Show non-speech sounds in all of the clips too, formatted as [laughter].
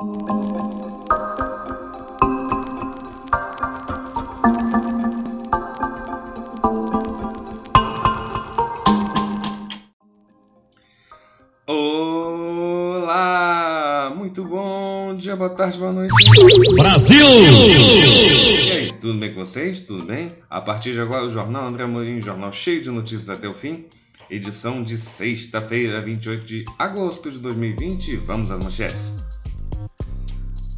Olá, muito bom dia, boa tarde, boa noite. Brasil! E aí, tudo bem com vocês? Tudo bem? A partir de agora, o Jornal André Amorim, jornal cheio de notícias até o fim. Edição de sexta-feira, 28 de agosto de 2020. Vamos às manchetes.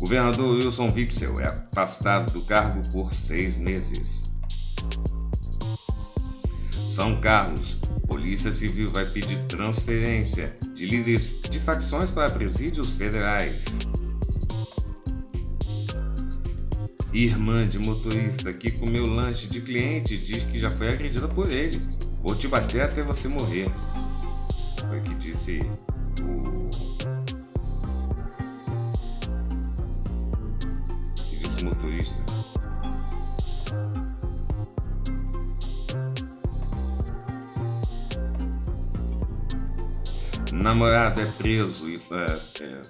Governador Wilson Witzel é afastado do cargo por seis meses. São Carlos, Polícia Civil vai pedir transferência de líderes de facções para presídios federais. Irmã de motorista que comeu lanche de cliente diz que já foi agredida por ele. Vou te bater até você morrer. Foi o que disse o. que disse o motorista. Namorado é preso. É, é,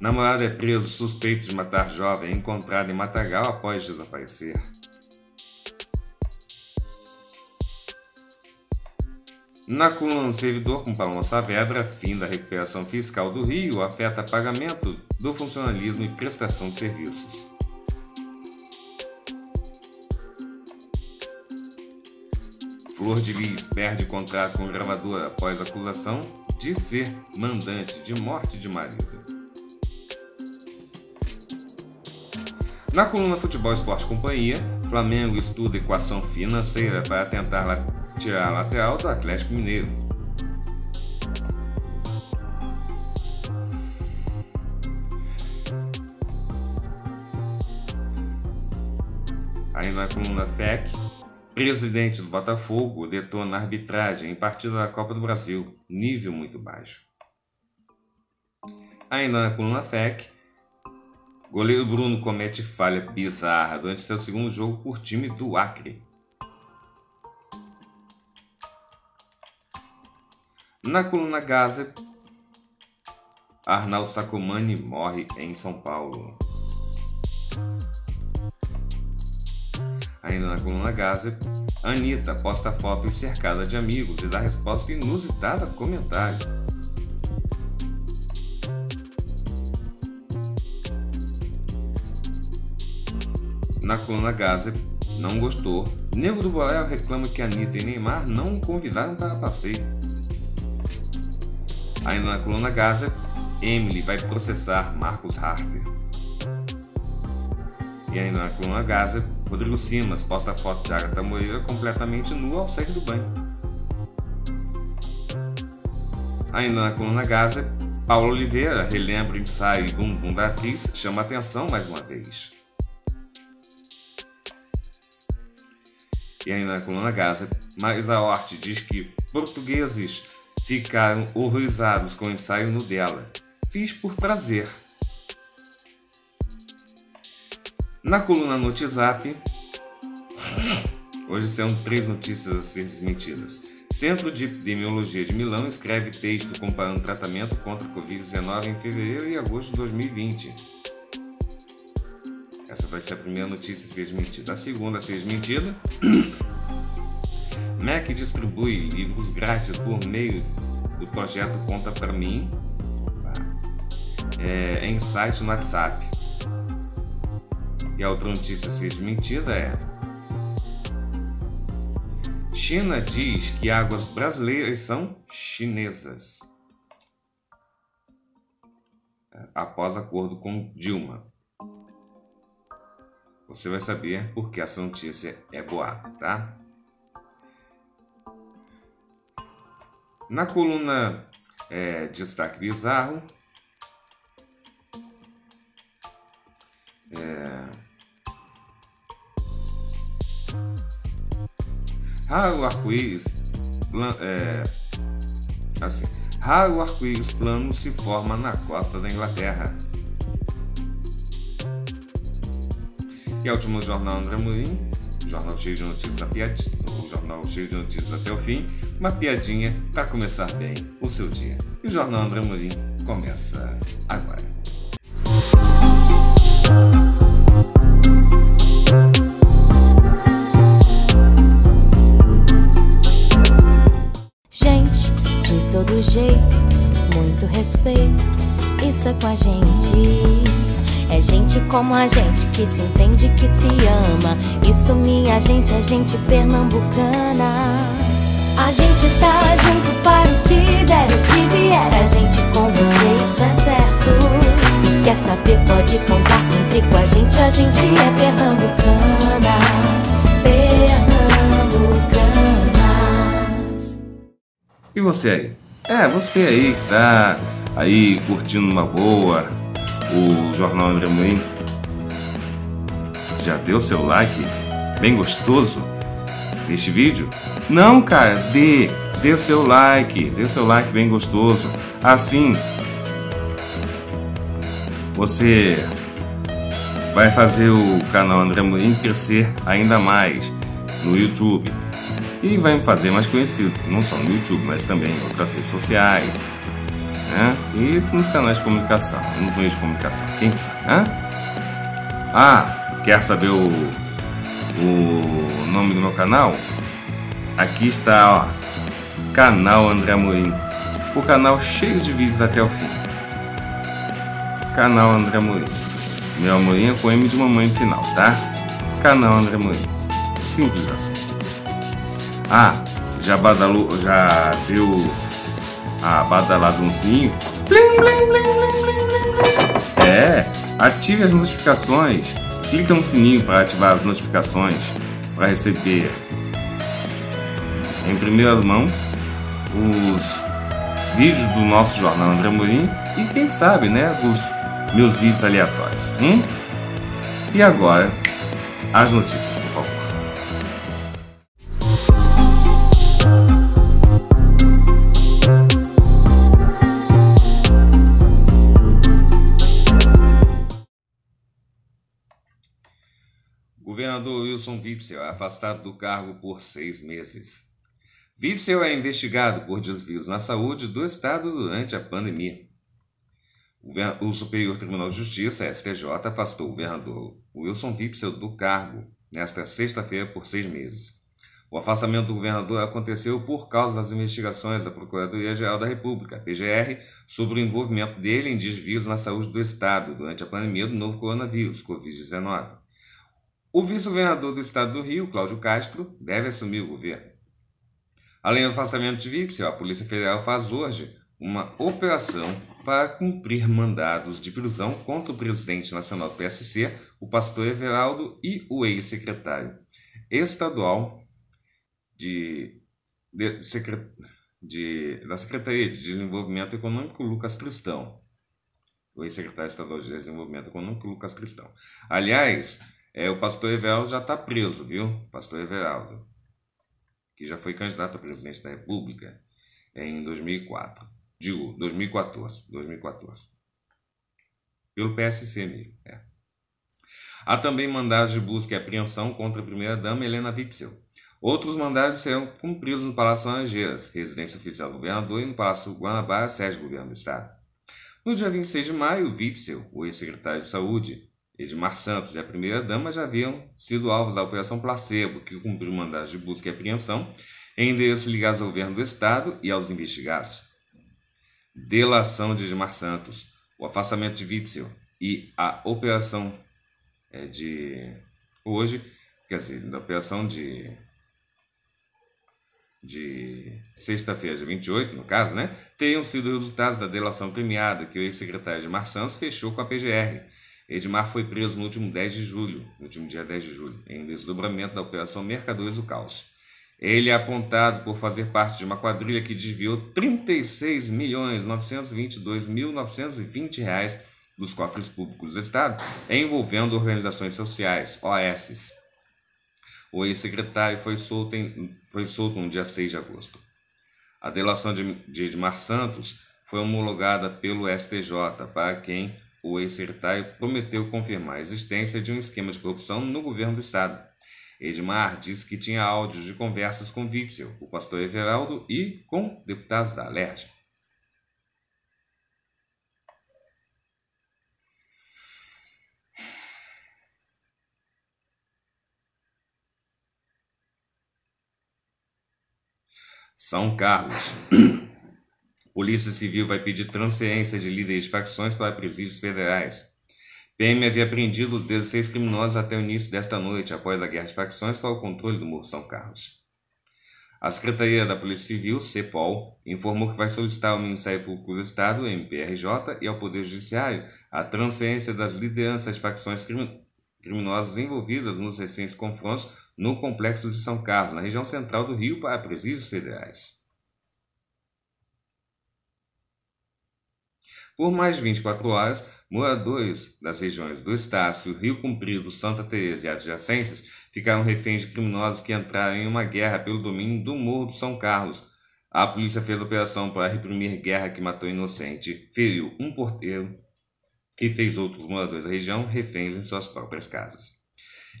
namorado é preso suspeito de matar jovem encontrado em Matagal após desaparecer. Na coluna do servidor com Paloma Saavedra, fim da recuperação fiscal do Rio afeta pagamento do funcionalismo e prestação de serviços. Flor de Lis perde contrato com gravadora após acusação de ser mandante de morte de marido. Na coluna Futebol Esporte Companhia, Flamengo estuda equação financeira para tentar tirar a lateral do Atlético Mineiro. Aí na coluna FEC, Presidente do Botafogo detona arbitragem em partida da Copa do Brasil, nível muito baixo. Ainda na coluna FEC, goleiro Bruno comete falha bizarra durante seu segundo jogo por time do Acre. Na coluna Gaza, Arnaldo Sacomani morre em São Paulo. Ainda na coluna Gaza, Anitta posta foto cercada de amigos e dá resposta inusitada a comentário. Na coluna Gaza, não gostou. Nego do Borel reclama que Anitta e Neymar não o convidaram para passeio. Ainda na coluna Gaza, Emily vai processar Marcos Harter. E ainda na coluna Gaza, Rodrigo Simas posta foto de Agatha Moreira completamente nua ao sair do banho. Ainda na coluna Gaza, Paulo Oliveira relembra o ensaio e bumbum da atriz, chama atenção mais uma vez. E ainda na coluna Gaza, Marisa Hort diz que portugueses ficaram horrorizados com o ensaio no dela. Fiz por prazer. Na coluna Notizap, hoje são três notícias a ser desmentidas. Centro de Epidemiologia de Milão escreve texto comparando tratamento contra a Covid-19 em fevereiro e agosto de 2020. Essa vai ser a primeira notícia a ser desmentida. A segunda a ser desmentida. [coughs] Mac distribui livros grátis por meio do projeto Conta Pra Mim é, em site no WhatsApp. E a outra notícia ser desmentida é: China diz que águas brasileiras são chinesas. Após acordo com Dilma. Você vai saber porque essa notícia é boato, tá? Na coluna é, Destaque Bizarro, é, Raro arco-íris é, assim, raro arco-íris plano se forma na costa da Inglaterra. E a última jornal André Mourinho, jornal cheio de notícias a piadinha, o jornal cheio de notícias até o fim, uma piadinha para começar bem o seu dia. E o jornal André Mourinho começa agora. Com a gente. É gente como a gente que se entende, que se ama. Isso, minha gente, é gente pernambucana. A gente tá junto para o que der, o que vier. A gente com você, isso é certo. E quer saber, pode contar sempre com a gente. A gente é pernambucanas, pernambucanas. E você aí? É, você aí que tá aí curtindo uma boa o Jornal André Moim. Já deu seu like? Bem gostoso? Neste vídeo? Não, cara, dê, dê seu like, dê seu like bem gostoso. Assim, você vai fazer o canal André Morim crescer ainda mais no YouTube e vai me fazer mais conhecido, não só no YouTube, mas também em outras redes sociais, né? E nos canais de comunicação, nos meios de comunicação, quem sabe, né? Ah, quer saber o, o nome do meu canal? Aqui está, ó, canal André Amorim. O canal cheio de vídeos até o fim. Canal André Amorim. Meu Amorim é com M de mamãe final, tá? Canal André Amorim. Simples assim. Ah, já badalou, já deu a badalada sininho? Blim, blim. É, ative as notificações. Clica no sininho para ativar as notificações para receber em primeira mão os vídeos do nosso jornal André Morim e quem sabe, né, dos meus vídeos aleatórios. Hum? E agora, as notícias, Wilson Witzel é afastado do cargo por seis meses. Witzel é investigado por desvios na saúde do Estado durante a pandemia. O Superior Tribunal de Justiça, STJ, afastou o governador Wilson Witzel do cargo nesta sexta-feira por seis meses. O afastamento do governador aconteceu por causa das investigações da Procuradoria-Geral da República, PGR, sobre o envolvimento dele em desvios na saúde do Estado durante a pandemia do novo coronavírus, Covid-19. O vice-governador do Estado do Rio, Cláudio Castro, deve assumir o governo. Além do afastamento de Witzel, a Polícia Federal faz hoje uma operação para cumprir mandados de prisão contra o presidente nacional do PSC, o pastor Everaldo, e o ex-secretário estadual de, de, de, da Secretaria de Desenvolvimento Econômico, Lucas Tristão. O ex-secretário estadual de Desenvolvimento Econômico, Lucas Tristão. Aliás, é, o pastor Everaldo já está preso, viu? Pastor Everaldo que já foi candidato a presidente da República em 2004. Digo, 2014. 2014. Pelo PSC mesmo. É. Há também mandados de busca e apreensão contra a primeira-dama Helena Witzel. Outros mandados serão cumpridos no Palácio Laranjeiras, residência oficial do governador, e no Palácio Guanabara, sede do governo do Estado. No dia 26 de maio, Witzel, o ex-secretário de Saúde, Edmar Santos e a primeira-dama já haviam sido alvos da Operação Placebo, que cumpriu mandados de busca e apreensão em endereços ligados ao governo do Estado e aos investigados. Delação de Edmar Santos, o afastamento de Witzel e a operação é, de hoje, quer dizer, da operação de de sexta-feira, dia 28, no caso, né, teriam sido resultados da delação premiada que o ex-secretário Edmar Santos fechou com a PGR, Edmar foi preso no último 10 de julho, último dia 10 de julho, em desdobramento da Operação Mercadores do Caos. Ele é apontado por fazer parte de uma quadrilha que desviou 36 milhões 922 mil 920 reais dos cofres públicos do Estado, envolvendo organizações sociais, OSs. O ex-secretário foi solto, foi solto no dia 6 de agosto. A delação de, de Edmar Santos foi homologada pelo STJ, para quem o ex-secretário prometeu confirmar a existência de um esquema de corrupção no governo do Estado. Edmar disse que tinha áudios de conversas com Witzel, o pastor Everaldo e com deputados da Alerj. São Carlos. Polícia Civil vai pedir transferência de líderes de facções para presídios federais. PM havia prendido 16 criminosos até o início desta noite, após a guerra de facções para o controle do Morro São Carlos. A Secretaria da Polícia Civil, CEPOL, informou que vai solicitar ao Ministério Público do Estado, MPRJ, e ao Poder Judiciário a transferência das lideranças de facções criminosas envolvidas nos recentes confrontos no Complexo de São Carlos, na região central do Rio, para presídios federais. Por mais de 24 horas, moradores das regiões do Estácio, Rio Comprido, Santa Teresa e adjacências ficaram reféns de criminosos que entraram em uma guerra pelo domínio do Morro do São Carlos. A polícia fez operação para reprimir guerra que matou inocente, feriu um porteiro e fez outros moradores da região reféns em suas próprias casas.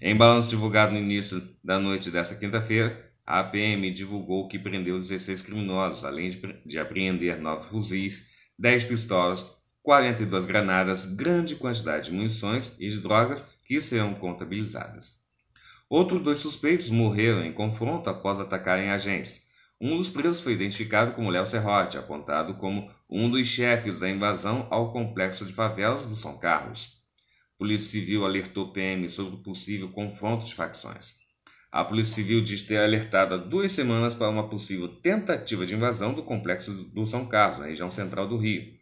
Em balanço divulgado no início da noite desta quinta-feira, a PM divulgou que prendeu 16 criminosos, além de apreender nove fuzis 10 pistolas, 42 granadas, grande quantidade de munições e de drogas que serão contabilizadas. Outros dois suspeitos morreram em confronto após atacarem agentes. Um dos presos foi identificado como Léo Serrote, apontado como um dos chefes da invasão ao complexo de favelas do São Carlos. Polícia Civil alertou PM sobre o possível confronto de facções. A Polícia Civil diz ter alertado há duas semanas para uma possível tentativa de invasão do complexo do São Carlos, na região central do Rio.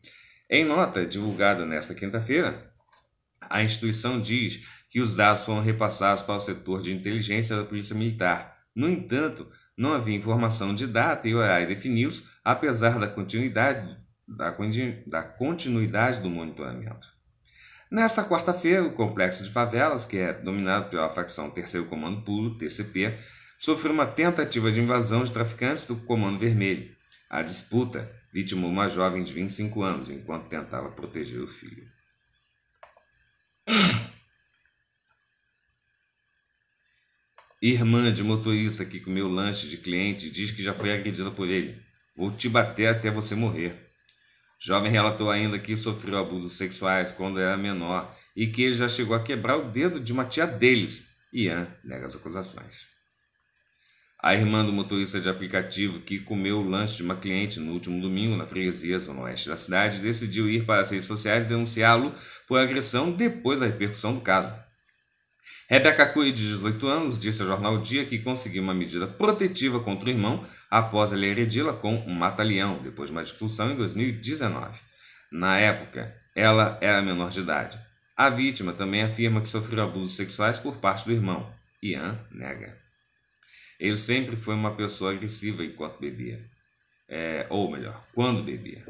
Em nota divulgada nesta quinta-feira, a instituição diz que os dados foram repassados para o setor de inteligência da Polícia Militar. No entanto, não havia informação de data e horário definidos, apesar da continuidade, da, da continuidade do monitoramento. Nesta quarta-feira, o complexo de favelas, que é dominado pela facção Terceiro Comando Puro, TCP, sofreu uma tentativa de invasão de traficantes do Comando Vermelho. A disputa vitimou uma jovem de 25 anos enquanto tentava proteger o filho. [clears throat] Irmã de motorista que comeu lanche de cliente diz que já foi agredida por ele. Vou te bater até você morrer. Jovem relatou ainda que sofreu abusos sexuais quando era menor e que ele já chegou a quebrar o dedo de uma tia deles. Ian nega as acusações. A irmã do motorista de aplicativo que comeu o lanche de uma cliente no último domingo na freguesia zona oeste da cidade decidiu ir para as redes sociais denunciá-lo por agressão depois da repercussão do caso. Rebeca Cui, de 18 anos, disse ao jornal Dia que conseguiu uma medida protetiva contra o irmão após ele agredi-la com um mata-leão, depois de uma discussão em 2019. Na época, ela era menor de idade. A vítima também afirma que sofreu abusos sexuais por parte do irmão. Ian nega. Ele sempre foi uma pessoa agressiva enquanto bebia. É, ou melhor, quando bebia.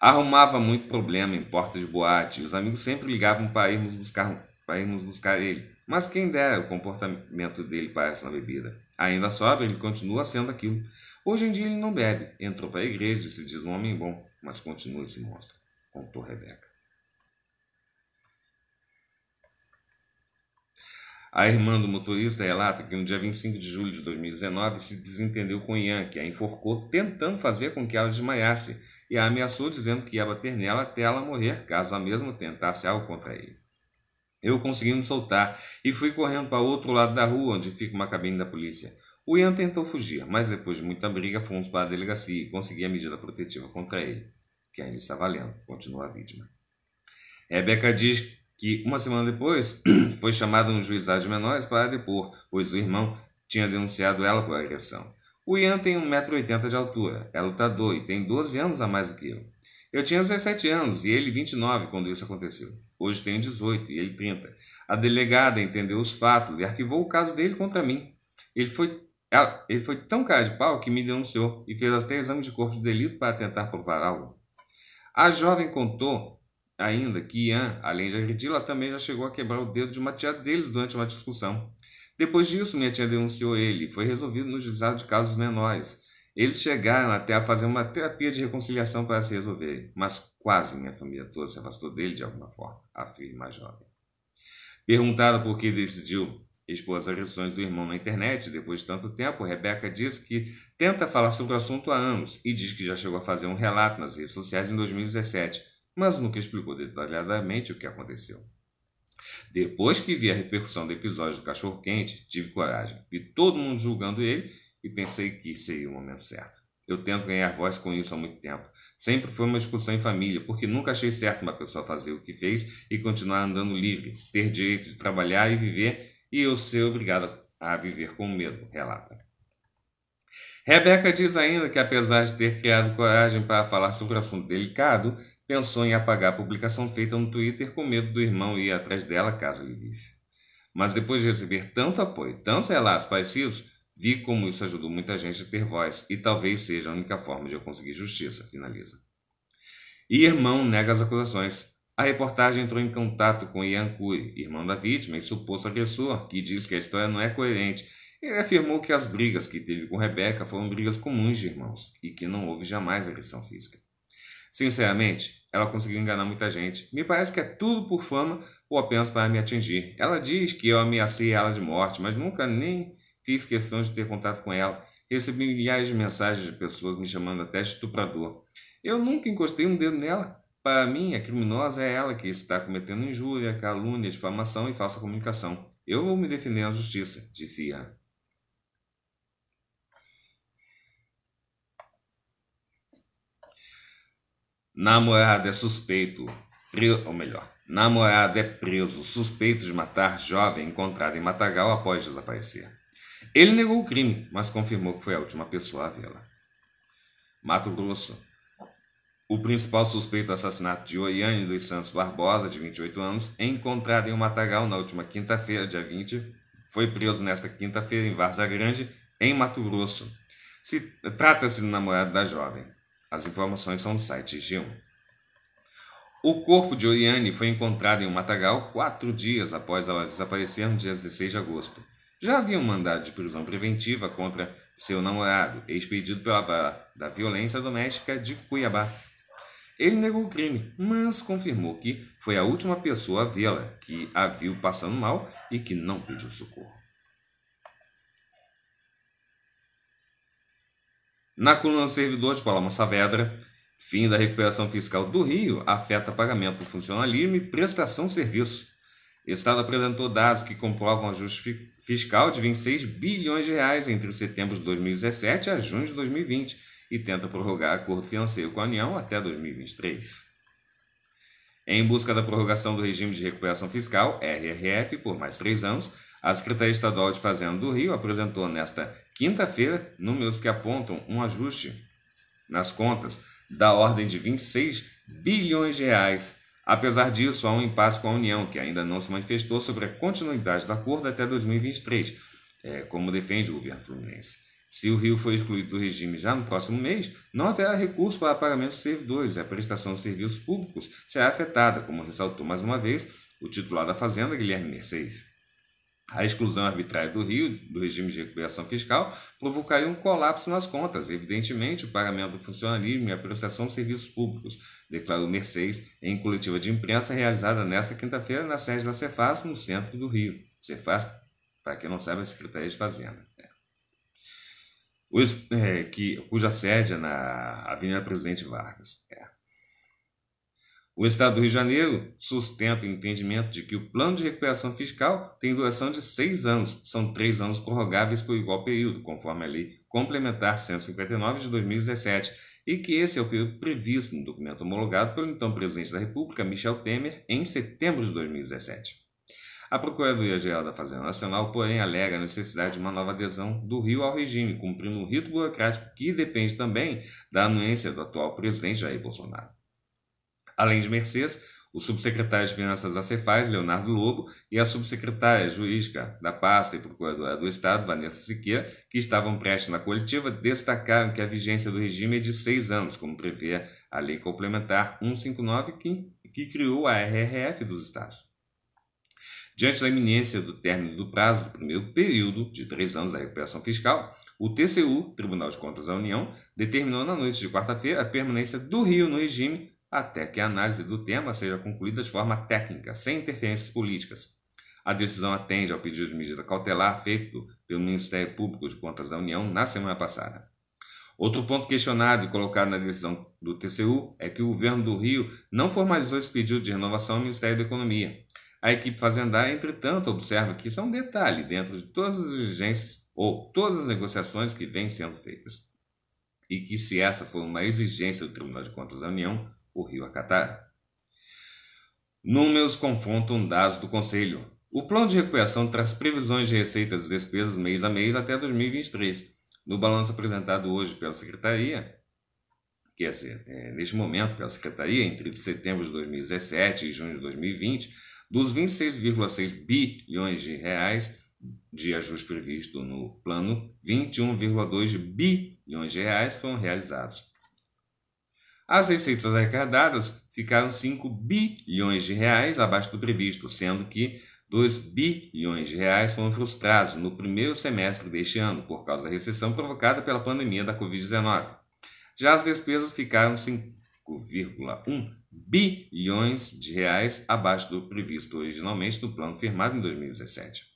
Arrumava muito problema em portas de boate os amigos sempre ligavam para irmos buscar, para irmos buscar ele. Mas quem dera o comportamento dele parece na bebida. Ainda sobra, ele continua sendo aquilo. Hoje em dia ele não bebe, entrou para a igreja e se diz um homem bom, mas continua esse monstro, contou Rebeca. A irmã do motorista relata que no dia 25 de julho de 2019 se desentendeu com Ian, que a enforcou tentando fazer com que ela desmaiasse e a ameaçou dizendo que ia bater nela até ela morrer caso a mesma tentasse algo contra ele. Eu consegui me soltar e fui correndo para o outro lado da rua, onde fica uma cabine da polícia. O Ian tentou fugir, mas depois de muita briga fomos para a delegacia e consegui a medida protetiva contra ele, que ainda está valendo, continua a vítima. Rebeca diz que uma semana depois [clears throat] foi chamada no juizado de menores para depor, pois o irmão tinha denunciado ela por agressão. O Ian tem 1,80m de altura, é lutador e tem 12 anos a mais do que eu. Eu tinha 17 anos e ele 29 quando isso aconteceu. Hoje tenho 18 e ele 30. A delegada entendeu os fatos e arquivou o caso dele contra mim. Ele foi, ele foi tão cara de pau que me denunciou e fez até exame de corpo de delito para tentar provar algo. A jovem contou ainda que Ian, além de agredi-la, também já chegou a quebrar o dedo de uma tia deles durante uma discussão. Depois disso, minha tia denunciou ele e foi resolvido no juizado de casos menores. Eles chegaram até a fazer uma terapia de reconciliação para se resolver, mas quase minha família toda se afastou dele de alguma forma, afirma a jovem. Perguntada por que decidiu expor as agressões do irmão na internet depois de tanto tempo, Rebeca diz que tenta falar sobre o assunto há anos e diz que já chegou a fazer um relato nas redes sociais em 2017, mas nunca explicou detalhadamente o que aconteceu. Depois que vi a repercussão do episódio do cachorro quente, tive coragem. Vi todo mundo julgando ele e pensei que seria o momento certo. Eu tento ganhar voz com isso há muito tempo. Sempre foi uma discussão em família, porque nunca achei certo uma pessoa fazer o que fez e continuar andando livre, ter direito de trabalhar e viver, e eu ser obrigado a viver com medo, relata. Rebeca diz ainda que, apesar de ter criado coragem para falar sobre o assunto delicado, pensou em apagar a publicação feita no Twitter com medo do irmão ir atrás dela caso lhe visse. Mas depois de receber tanto apoio, tantos relatos parecidos, Vi como isso ajudou muita gente a ter voz e talvez seja a única forma de eu conseguir justiça, finaliza. E irmão nega as acusações. A reportagem entrou em contato com Ian Curi, irmão da vítima e suposto agressor, que diz que a história não é coerente. Ele afirmou que as brigas que teve com Rebeca foram brigas comuns de irmãos e que não houve jamais agressão física. Sinceramente, ela conseguiu enganar muita gente. Me parece que é tudo por fama ou apenas para me atingir. Ela diz que eu ameacei ela de morte, mas nunca nem Fiz questão de ter contato com ela. Recebi milhares de mensagens de pessoas me chamando até de estuprador. Eu nunca encostei um dedo nela. Para mim, a criminosa é ela que está cometendo injúria, calúnia, difamação e falsa comunicação. Eu vou me defender na justiça, disse Ian. Namorado é suspeito, ou melhor, namorado é preso, suspeito de matar jovem encontrado em Matagal após desaparecer. Ele negou o crime, mas confirmou que foi a última pessoa a vê-la. Mato Grosso. O principal suspeito do assassinato de Oiane dos Santos Barbosa, de 28 anos, encontrado em um matagal na última quinta-feira, dia 20, foi preso nesta quinta-feira em Varza Grande, em Mato Grosso. Se trata-se do namorado da jovem. As informações são do site G1. O corpo de Oriane foi encontrado em um matagal quatro dias após ela desaparecer no dia 16 de agosto já havia um mandado de prisão preventiva contra seu namorado, expedido pela vara da violência doméstica de Cuiabá. Ele negou o crime, mas confirmou que foi a última pessoa a vê-la, que a viu passando mal e que não pediu socorro. Na coluna do servidor de Paloma Saavedra, fim da recuperação fiscal do Rio afeta pagamento do funcionalismo e prestação de serviço. O Estado apresentou dados que comprovam ajuste fiscal de 26 bilhões de reais entre setembro de 2017 a junho de 2020 e tenta prorrogar acordo financeiro com a União até 2023. Em busca da prorrogação do regime de recuperação fiscal, RRF, por mais três anos, a Secretaria Estadual de Fazenda do Rio apresentou nesta quinta-feira números que apontam um ajuste nas contas da ordem de 26 bilhões de reais Apesar disso, há um impasse com a União, que ainda não se manifestou sobre a continuidade do acordo até 2023, é, como defende o governo fluminense. Se o Rio for excluído do regime já no próximo mês, não haverá recurso para pagamento de servidores e a prestação de serviços públicos será afetada, como ressaltou mais uma vez o titular da Fazenda, Guilherme Mercedes. A exclusão arbitrária do Rio do regime de recuperação fiscal provocaria um colapso nas contas, evidentemente o pagamento do funcionalismo e a prestação de serviços públicos, declarou Mercedes em coletiva de imprensa realizada nesta quinta-feira na sede da Cefaz, no centro do Rio. Cefaz, para quem não sabe, é a Secretaria de Fazenda. É. é, que, cuja sede é na Avenida Presidente Vargas. É. O Estado do Rio de Janeiro sustenta o entendimento de que o plano de recuperação fiscal tem duração de seis anos, são três anos prorrogáveis por igual período, conforme a Lei Complementar 159 de 2017, e que esse é o período previsto no documento homologado pelo então presidente da República, Michel Temer, em setembro de 2017. A Procuradoria-Geral da Fazenda Nacional, porém, alega a necessidade de uma nova adesão do Rio ao regime, cumprindo um rito burocrático que depende também da anuência do atual presidente Jair Bolsonaro. Além de Mercedes, o subsecretário de Finanças da Cefaz, Leonardo Lobo, e a subsecretária jurídica da pasta e procuradora do Estado, Vanessa Siqueira, que estavam prestes na coletiva, destacaram que a vigência do regime é de seis anos, como prevê a Lei Complementar 159, que, que criou a RRF dos Estados. Diante da iminência do término do prazo do primeiro período de três anos da recuperação fiscal, o TCU, Tribunal de Contas da União, determinou na noite de quarta-feira a permanência do Rio no regime até que a análise do tema seja concluída de forma técnica, sem interferências políticas. A decisão atende ao pedido de medida cautelar feito pelo Ministério Público de Contas da União na semana passada. Outro ponto questionado e colocado na decisão do TCU é que o governo do Rio não formalizou esse pedido de renovação ao Ministério da Economia. A equipe fazendária, entretanto, observa que isso é um detalhe dentro de todas as exigências ou todas as negociações que vêm sendo feitas. e que, se essa for uma exigência do Tribunal de Contas da União, o Rio acatará. Números confrontam dados do Conselho. O plano de recuperação traz previsões de receitas e despesas mês a mês até 2023. No balanço apresentado hoje pela Secretaria, quer dizer, é, neste momento pela Secretaria, entre setembro de 2017 e junho de 2020, dos 26,6 bilhões de reais de ajuste previsto no plano, 21,2 bilhões de reais foram realizados. As receitas arrecadadas ficaram 5 bilhões de reais abaixo do previsto, sendo que 2 bilhões de reais foram frustrados no primeiro semestre deste ano por causa da recessão provocada pela pandemia da Covid-19. Já as despesas ficaram 5,1 bilhões de reais abaixo do previsto originalmente no plano firmado em 2017.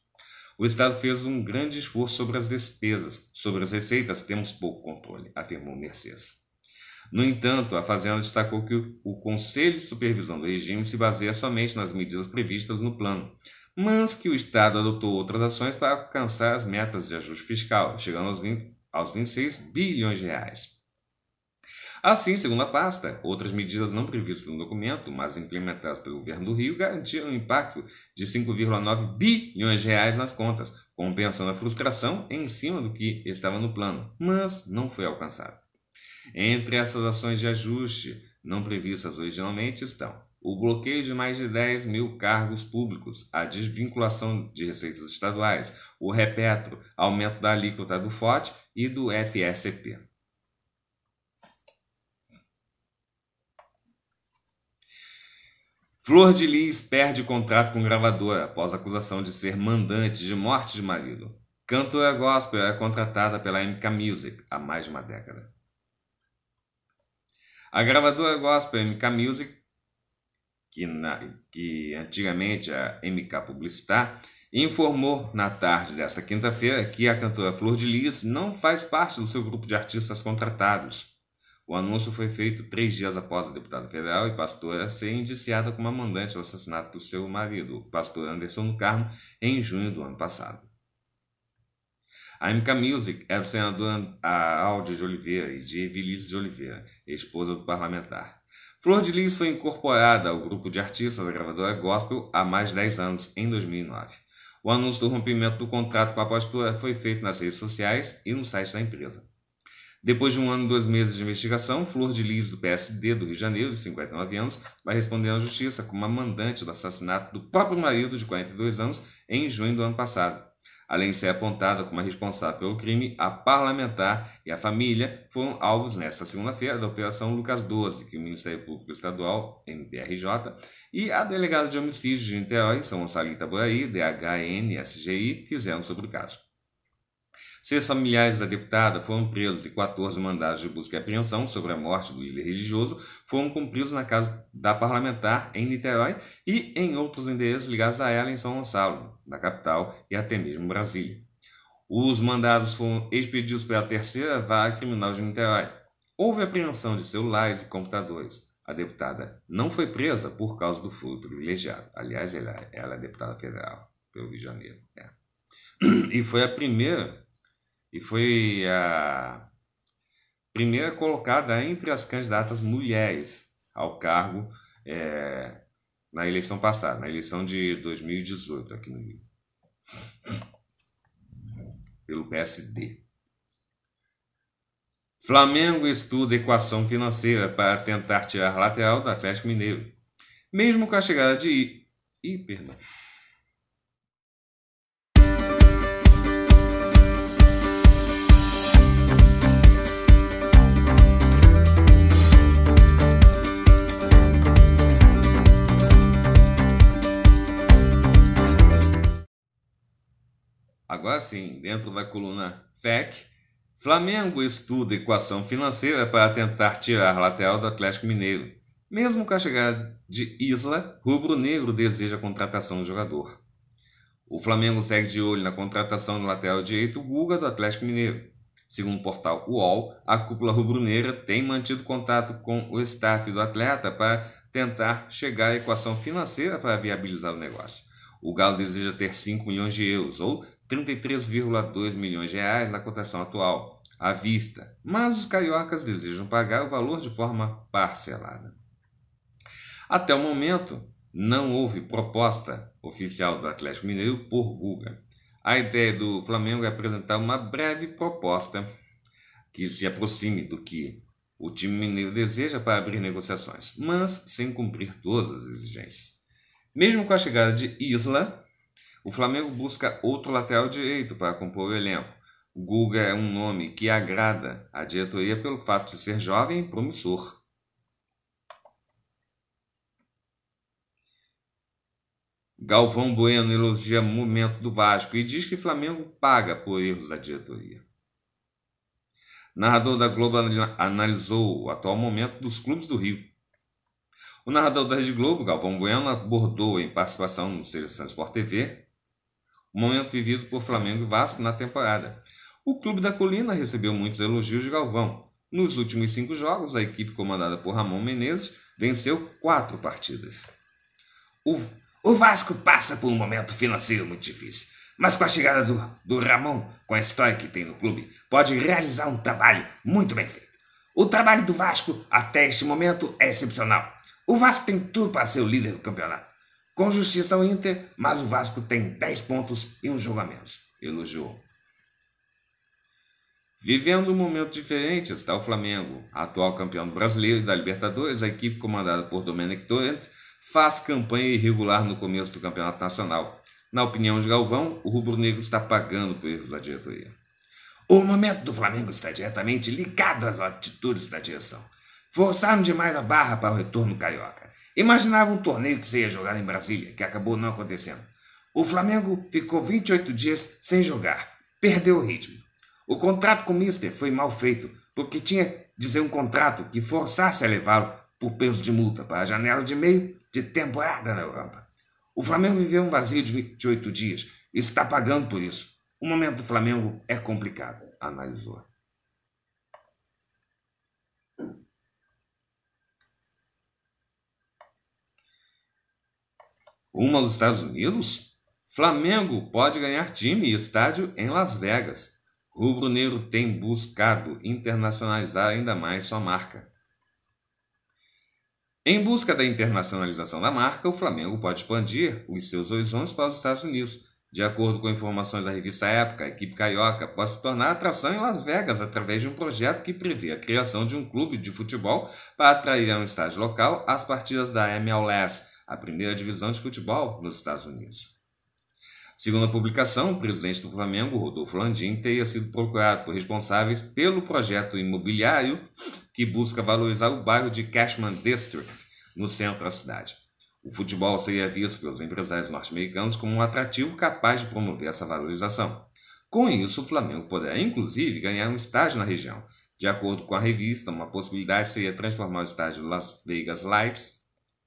O Estado fez um grande esforço sobre as despesas, sobre as receitas temos pouco controle, afirmou Mercedes. No entanto, a Fazenda destacou que o Conselho de Supervisão do Regime se baseia somente nas medidas previstas no plano, mas que o Estado adotou outras ações para alcançar as metas de ajuste fiscal, chegando aos, 20, aos 26 bilhões de reais. Assim, segundo a pasta, outras medidas não previstas no documento, mas implementadas pelo governo do Rio, garantiram um impacto de 5,9 bilhões de reais nas contas, compensando a frustração em cima do que estava no plano, mas não foi alcançado. Entre essas ações de ajuste não previstas originalmente estão o bloqueio de mais de 10 mil cargos públicos, a desvinculação de receitas estaduais, o repetro, aumento da alíquota do FOT e do FSP. Flor de Lis perde contrato com gravadora após acusação de ser mandante de morte de marido. Cantora gospel é contratada pela MK Music há mais de uma década. A gravadora gospel MK Music que, na, que antigamente a MK Publicitar, informou na tarde desta quinta-feira que a cantora Flor de Lis não faz parte do seu grupo de artistas contratados. O anúncio foi feito três dias após a deputada federal e pastora ser indiciada como mandante do assassinato do seu marido, o pastor Anderson do Carmo, em junho do ano passado. A MK Music é do senador Aldi de Oliveira e de Evelise de Oliveira, esposa do parlamentar. Flor de Lis foi incorporada ao grupo de artistas da gravadora Gospel há mais de 10 anos, em 2009. O anúncio do rompimento do contrato com a pastora foi feito nas redes sociais e no site da empresa. Depois de um ano e dois meses de investigação, Flor de Lis, do PSD do Rio de Janeiro, de 59 anos, vai responder à justiça como a mandante do assassinato do próprio marido, de 42 anos, em junho do ano passado. Além de ser apontada como a responsável pelo crime, a parlamentar e a família foram alvos nesta segunda-feira da Operação Lucas 12, que o Ministério Público Estadual, MPRJ, e a delegada de homicídios de Niterói, São Gonçalo Itaboraí, DHN-SGI, fizeram sobre o caso. Seis familiares da deputada foram presos e 14 mandados de busca e apreensão sobre a morte do líder religioso foram cumpridos na casa da parlamentar em Niterói e em outros endereços ligados a ela em São Gonçalo, na capital e até mesmo Brasília. Os mandados foram expedidos pela terceira vara criminal de Niterói. Houve apreensão de celulares e computadores. A deputada não foi presa por causa do furto privilegiado. Aliás, ela, ela é deputada federal pelo Rio de Janeiro. É. [clears throat] E foi a primeira e foi a primeira colocada entre as candidatas mulheres ao cargo é, na eleição passada, na eleição de 2018 aqui no Rio, pelo PSD. Flamengo estuda equação financeira para tentar tirar lateral do Atlético Mineiro, mesmo com a chegada de. Ih, perdão. Agora sim, dentro da coluna FEC, Flamengo estuda equação financeira para tentar tirar lateral do Atlético Mineiro. Mesmo com a chegada de Isla, Rubro Negro deseja a contratação do jogador. O Flamengo segue de olho na contratação do lateral direito Guga do Atlético Mineiro. Segundo o portal UOL, a cúpula rubro-negra tem mantido contato com o staff do atleta para tentar chegar à equação financeira para viabilizar o negócio. O Galo deseja ter 5 milhões de euros, ou 33,2 milhões de reais na cotação atual. à vista, mas os cariocas desejam pagar o valor de forma parcelada. Até o momento, não houve proposta oficial do Atlético Mineiro por Guga. A ideia do Flamengo é apresentar uma breve proposta que se aproxime do que o time mineiro deseja para abrir negociações, mas sem cumprir todas as exigências. Mesmo com a chegada de Isla, o Flamengo busca outro lateral direito para compor o elenco. O Guga é um nome que agrada a diretoria pelo fato de ser jovem e promissor. Galvão Bueno elogia o momento do Vasco e diz que Flamengo paga por erros da diretoria. Narrador da Globo analisou o atual momento dos clubes do Rio. O narrador da Rede Globo, Galvão Bueno, abordou em participação no Seleção Sport TV momento vivido por Flamengo e Vasco na temporada. O Clube da Colina recebeu muitos elogios de Galvão. Nos últimos cinco jogos, a equipe comandada por Ramon Menezes venceu quatro partidas. O o Vasco passa por um momento financeiro muito difícil, mas com a chegada do, do Ramon, com a história que tem no clube, pode realizar um trabalho muito bem feito. O trabalho do Vasco até este momento é excepcional. O Vasco tem tudo para ser o líder do campeonato. Com justiça ao Inter, mas o Vasco tem 10 pontos e um jogo a menos. Elogiou. Vivendo um momento diferente está o Flamengo, atual campeão brasileiro e da Libertadores, a equipe comandada por Domenic Torrent faz campanha irregular no começo do campeonato nacional. Na opinião de Galvão, o rubro-negro está pagando por erros da diretoria. O momento do Flamengo está diretamente ligado às atitudes da direção. Forçaram demais a barra para o retorno carioca. Imaginava um torneio que se ia jogar em Brasília, que acabou não acontecendo. O Flamengo ficou 28 dias sem jogar, perdeu o ritmo. O contrato com o Mister foi mal feito, porque tinha de ser um contrato que forçasse a levá-lo por peso de multa para a janela de meio de temporada na Europa. O Flamengo viveu um vazio de 28 dias e está pagando por isso. O momento do Flamengo é complicado, analisou. Rumo aos Estados Unidos? Flamengo pode ganhar time e estádio em Las Vegas. Rubro Negro tem buscado internacionalizar ainda mais sua marca. Em busca da internacionalização da marca, o Flamengo pode expandir os seus horizontes para os Estados Unidos. De acordo com informações da revista Época, a equipe carioca pode se tornar atração em Las Vegas através de um projeto que prevê a criação de um clube de futebol para atrair a um estádio local as partidas da MLS, a primeira divisão de futebol nos Estados Unidos. Segundo a publicação, o presidente do Flamengo, Rodolfo Landim, teria sido procurado por responsáveis pelo projeto imobiliário que busca valorizar o bairro de Cashman District, no centro da cidade. O futebol seria visto pelos empresários norte-americanos como um atrativo capaz de promover essa valorização. Com isso, o Flamengo poderá inclusive ganhar um estádio na região. De acordo com a revista, uma possibilidade seria transformar o estádio Las Vegas Lights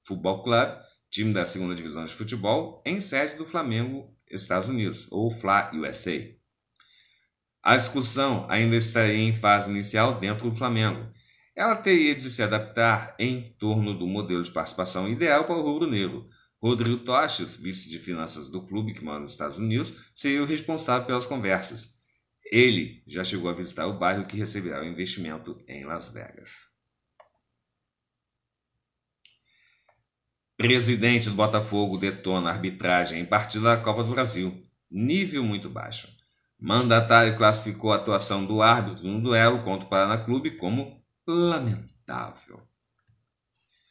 Football Club, time da segunda divisão de futebol, em sede do Flamengo Estados Unidos, ou FLA USA. A discussão ainda estaria em fase inicial dentro do Flamengo. Ela teria de se adaptar em torno do modelo de participação ideal para o rubro-negro. Rodrigo Toches, vice de finanças do clube que mora nos Estados Unidos, seria o responsável pelas conversas. Ele já chegou a visitar o bairro que receberá o investimento em Las Vegas. Presidente do Botafogo detona arbitragem em partida da Copa do Brasil. Nível muito baixo. Mandatário classificou a atuação do árbitro no duelo contra o Paraná Clube como lamentável.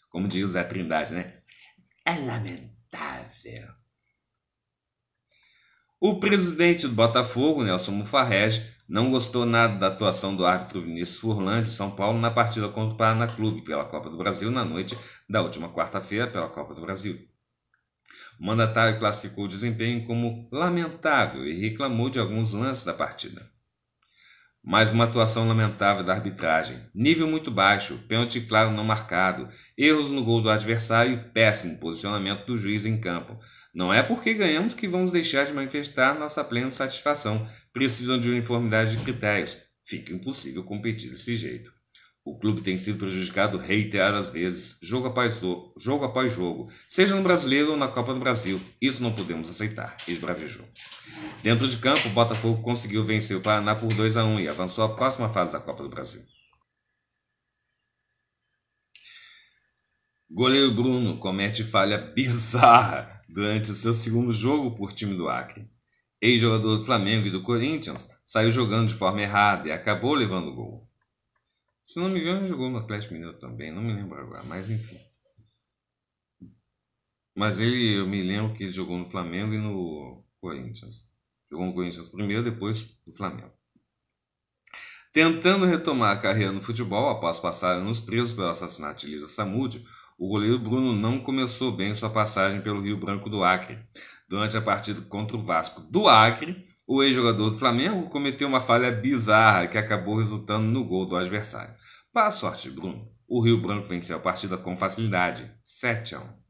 Como diz o Zé Trindade, né? É lamentável. O presidente do Botafogo, Nelson Mufarrege, não gostou nada da atuação do árbitro Vinícius Furlan de São Paulo na partida contra o Paraná Clube pela Copa do Brasil na noite da última quarta-feira pela Copa do Brasil. O mandatário classificou o desempenho como lamentável e reclamou de alguns lances da partida. Mais uma atuação lamentável da arbitragem. Nível muito baixo, pênalti claro não marcado, erros no gol do adversário e péssimo posicionamento do juiz em campo. Não é porque ganhamos que vamos deixar de manifestar nossa plena satisfação. Precisam de uniformidade de critérios. Fica impossível competir desse jeito. O clube tem sido prejudicado reiteradas vezes, jogo após jogo, jogo após jogo, seja no Brasileiro ou na Copa do Brasil. Isso não podemos aceitar, esbravejou. Dentro de campo, o Botafogo conseguiu vencer o Paraná por 2 a 1 e avançou à próxima fase da Copa do Brasil. Goleiro Bruno comete falha bizarra durante o seu segundo jogo por time do Acre. Ex-jogador do Flamengo e do Corinthians saiu jogando de forma errada e acabou levando o gol. Se não me engano, jogou no Atlético Mineiro também, não me lembro agora, mas enfim. Mas ele, eu me lembro que ele jogou no Flamengo e no Corinthians. Jogou no Corinthians primeiro, depois no Flamengo. Tentando retomar a carreira no futebol após passar anos preso pelo assassinato de Lisa Samúdio, o goleiro Bruno não começou bem sua passagem pelo Rio Branco do Acre. Durante a partida contra o Vasco do Acre, o ex-jogador do Flamengo cometeu uma falha bizarra que acabou resultando no gol do adversário. Para a sorte de Bruno, o Rio Branco venceu a partida com facilidade, 7 a 1.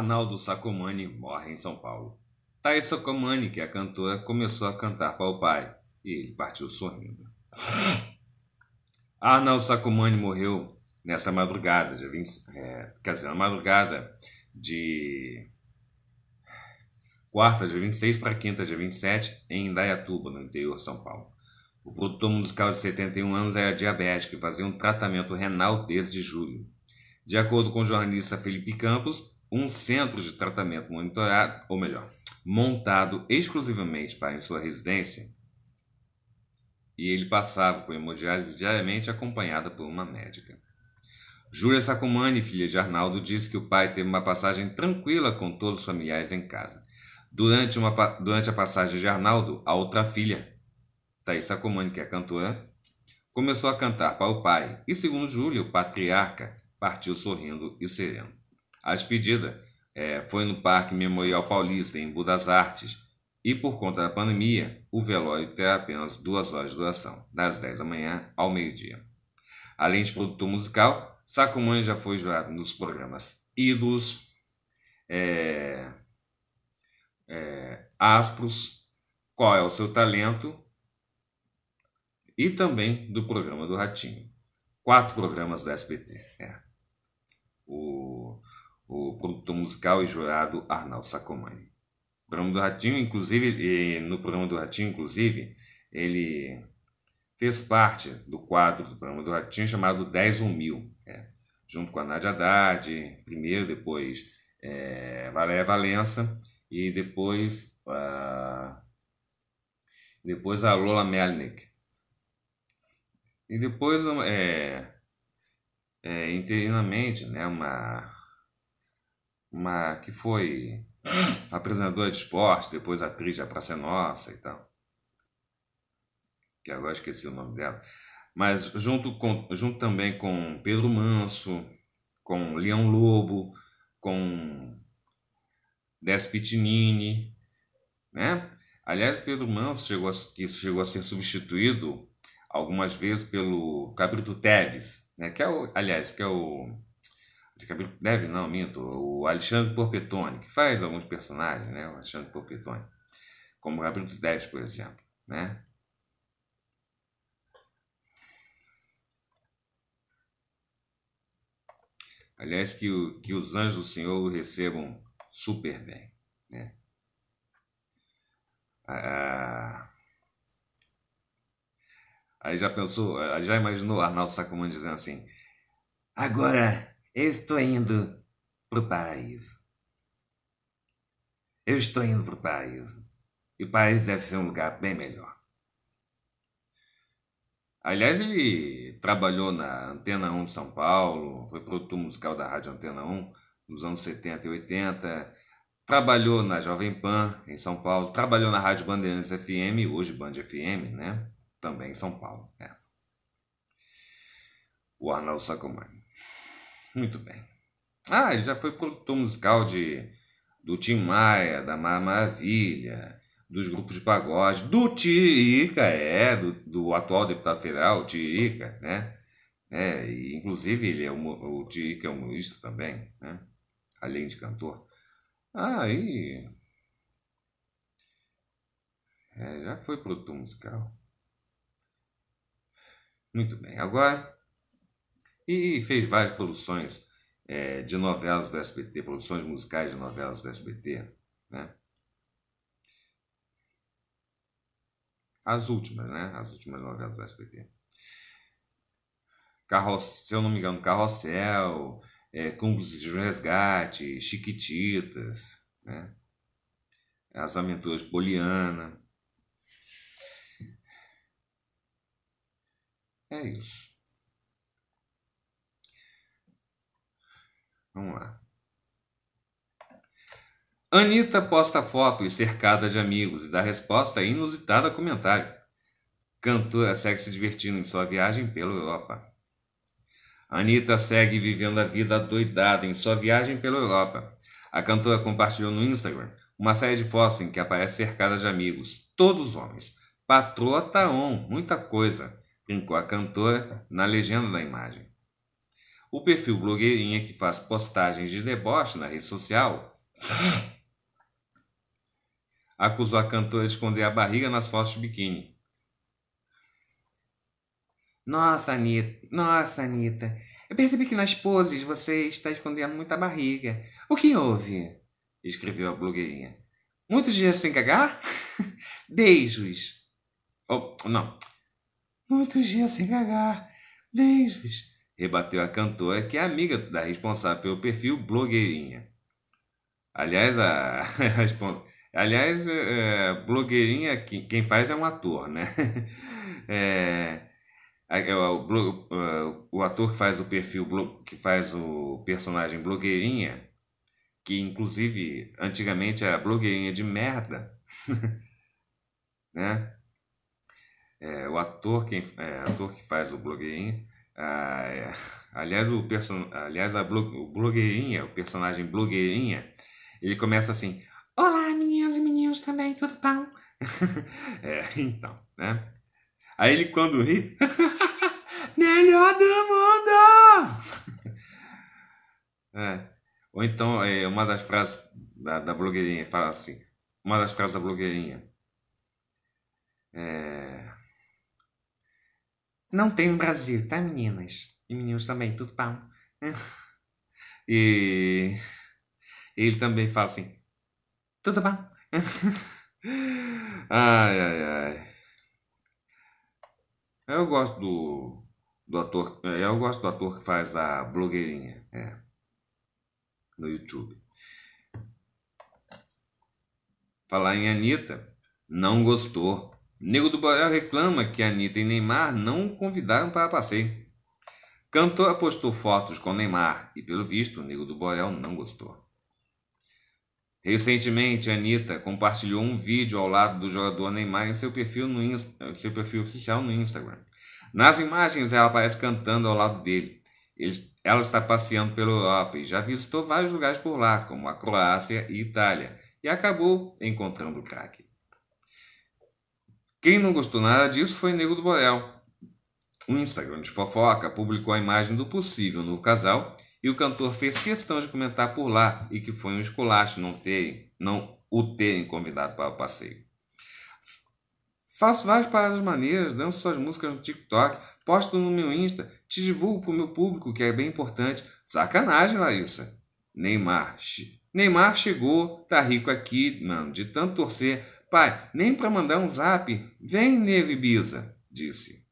Arnaldo Sacomani morre em São Paulo. Thais Sacomani, que é a cantora, começou a cantar para o pai e ele partiu sorrindo. Arnaldo Sacomani morreu nesta madrugada, dia 20, é, quer dizer, na madrugada de quarta, dia 26 para quinta, dia 27, em Indaiatuba, no interior de São Paulo. O produtor musical de 71 anos era diabético e fazia um tratamento renal desde julho. De acordo com o jornalista Felipe Campos, um centro de tratamento monitorado, ou melhor, montado exclusivamente para em sua residência, e ele passava por hemodiálise diariamente acompanhada por uma médica. Júlia Sacomani, filha de Arnaldo, disse que o pai teve uma passagem tranquila com todos os familiares em casa. Durante, uma, durante a passagem de Arnaldo, a outra filha, Thaís Sacomani, que é cantora, começou a cantar para o pai, e segundo Júlia, o patriarca partiu sorrindo e sereno. A despedida é, foi no Parque Memorial Paulista, em Budas Artes, e por conta da pandemia, o velório terá apenas duas horas de duração, das 10 da manhã ao meio-dia. Além de produtor musical, Sacomani já foi jurado nos programas Ídolos, é, é, Aspros, Qual é o Seu Talento e também do programa do Ratinho. Quatro programas do SBT. É. O, o produtor musical e jurado Arnaldo Sacomani. Programa do Ratinho, inclusive, no programa do Ratinho, inclusive, ele fez parte do quadro do programa do Ratinho chamado 10 ou Mil, é, junto com a Nádia Haddad, primeiro, depois é, Valéria Valença e depois, uh, depois a Lola Melnick. E depois, é, é, interinamente, né, uma uma que foi apresentadora de esporte, depois atriz da Praça Nossa e tal. Que agora esqueci o nome dela. Mas junto, com, junto também com Pedro Manso, com Leão Lobo, com Despitinini, né? Aliás, Pedro Manso chegou a, que chegou a ser substituído algumas vezes pelo Cabrito Teves, né? que é o, aliás, que é o de cabelo deve não, minto, o Alexandre Porpetone, que faz alguns personagens, né? O Alexandre Porpetone, como Gabriel Teves, por exemplo, né? Aliás, que, o, que os anjos do Senhor o recebam super bem, né? Ah, aí já pensou, já imaginou Arnaldo Sacomani dizendo assim, agora eu estou indo para o paraíso. Eu estou indo para o paraíso. E o paraíso deve ser um lugar bem melhor. Aliás, ele trabalhou na Antena 1 de São Paulo, foi produtor musical da Rádio Antena 1 nos anos 70 e 80, trabalhou na Jovem Pan em São Paulo, trabalhou na Rádio Bandeirantes FM, hoje Band FM, né? Também em São Paulo. É. O Arnaldo Sacomani. Muito bem. Ah, ele já foi produtor musical de do Tim Maia, da Mar Maravilha, dos grupos de pagode, do Tirica, é, do, do atual deputado federal, Tirica, né? É, e, inclusive ele é o, o Tirica é humorista também, né? Além de cantor. Ah, e é, já foi produtor musical. Muito bem. Agora, e fez várias produções é, de novelas do SBT, produções musicais de novelas do SBT, né? As últimas, né? As últimas novelas do SBT. Carrossel, se eu não me engano, Carrossel, é, Cúmplices de Resgate, Chiquititas, né? As Aventuras Poliana. É isso. Vamos lá. Anitta posta foto e cercada de amigos e dá resposta inusitada a comentário. Cantora segue se divertindo em sua viagem pela Europa. Anitta segue vivendo a vida doidada em sua viagem pela Europa. A cantora compartilhou no Instagram uma série de fotos em que aparece cercada de amigos, todos homens. Patroa tá on, muita coisa brincou a cantora na legenda da imagem. O perfil blogueirinha que faz postagens de deboche na rede social [sniffs] acusou a cantora de esconder a barriga nas fotos de biquíni. Nossa, Anitta, nossa, Anitta, eu percebi que nas poses você está escondendo muita barriga. O que houve? Escreveu a blogueirinha. Muitos dias sem cagar? [laughs] Beijos. Oh, não, Muitos dias sem cagar. Beijos. Rebateu a cantora, que é amiga da responsável pelo perfil blogueirinha. Aliás, a, [laughs] aliás, é, blogueirinha, quem faz é um ator, né? [laughs] É, é o, o, o, ator que faz o perfil, que faz o personagem blogueirinha, que inclusive antigamente era blogueirinha de merda, [laughs] né? É, o ator, quem, é, ator que faz o blogueirinho, ah, é, aliás, o, person, aliás a blo, o blogueirinha, o personagem blogueirinha, ele começa assim: Olá, meninas e meninos também, tudo bom? [laughs] é, então, né? Aí ele, quando ri, [laughs] melhor do mundo! [laughs] é. Ou então, é, uma das frases da, da blogueirinha fala assim: uma das frases da blogueirinha. É, não tem no Brasil, tá, meninas? E meninos também, tudo bom. e ele também fala assim: tudo bom. ai, ai, ai. Eu gosto do, do ator. Eu gosto do ator que faz a blogueirinha. É. No YouTube. Falar em Anitta, não gostou. Nego do Borel reclama que Anitta e Neymar não o convidaram para passeio. Cantor postou fotos com Neymar e, pelo visto, o Nego do Borel não gostou. Recentemente, Anitta compartilhou um vídeo ao lado do jogador Neymar em seu perfil, no seu perfil oficial no Instagram. Nas imagens, ela aparece cantando ao lado dele. Ele, ela está passeando pela Europa e já visitou vários lugares por lá, como a Croácia e Itália, e acabou encontrando o craque. Quem não gostou nada disso foi Nego do Borel. O Instagram de fofoca publicou a imagem do possível novo casal e o cantor fez questão de comentar por lá e que foi um esculacho não, terem, não o terem convidado para o passeio. Faço várias paradas maneiras, danço suas músicas no TikTok, posto no meu Insta, te divulgo pro meu público, que é bem importante. Sacanagem, Larissa. Neymar. Neymar chegou, tá rico aqui, mano, de tanto torcer Pai, nem para mandar um zap. Vem, nego Ibiza, disse.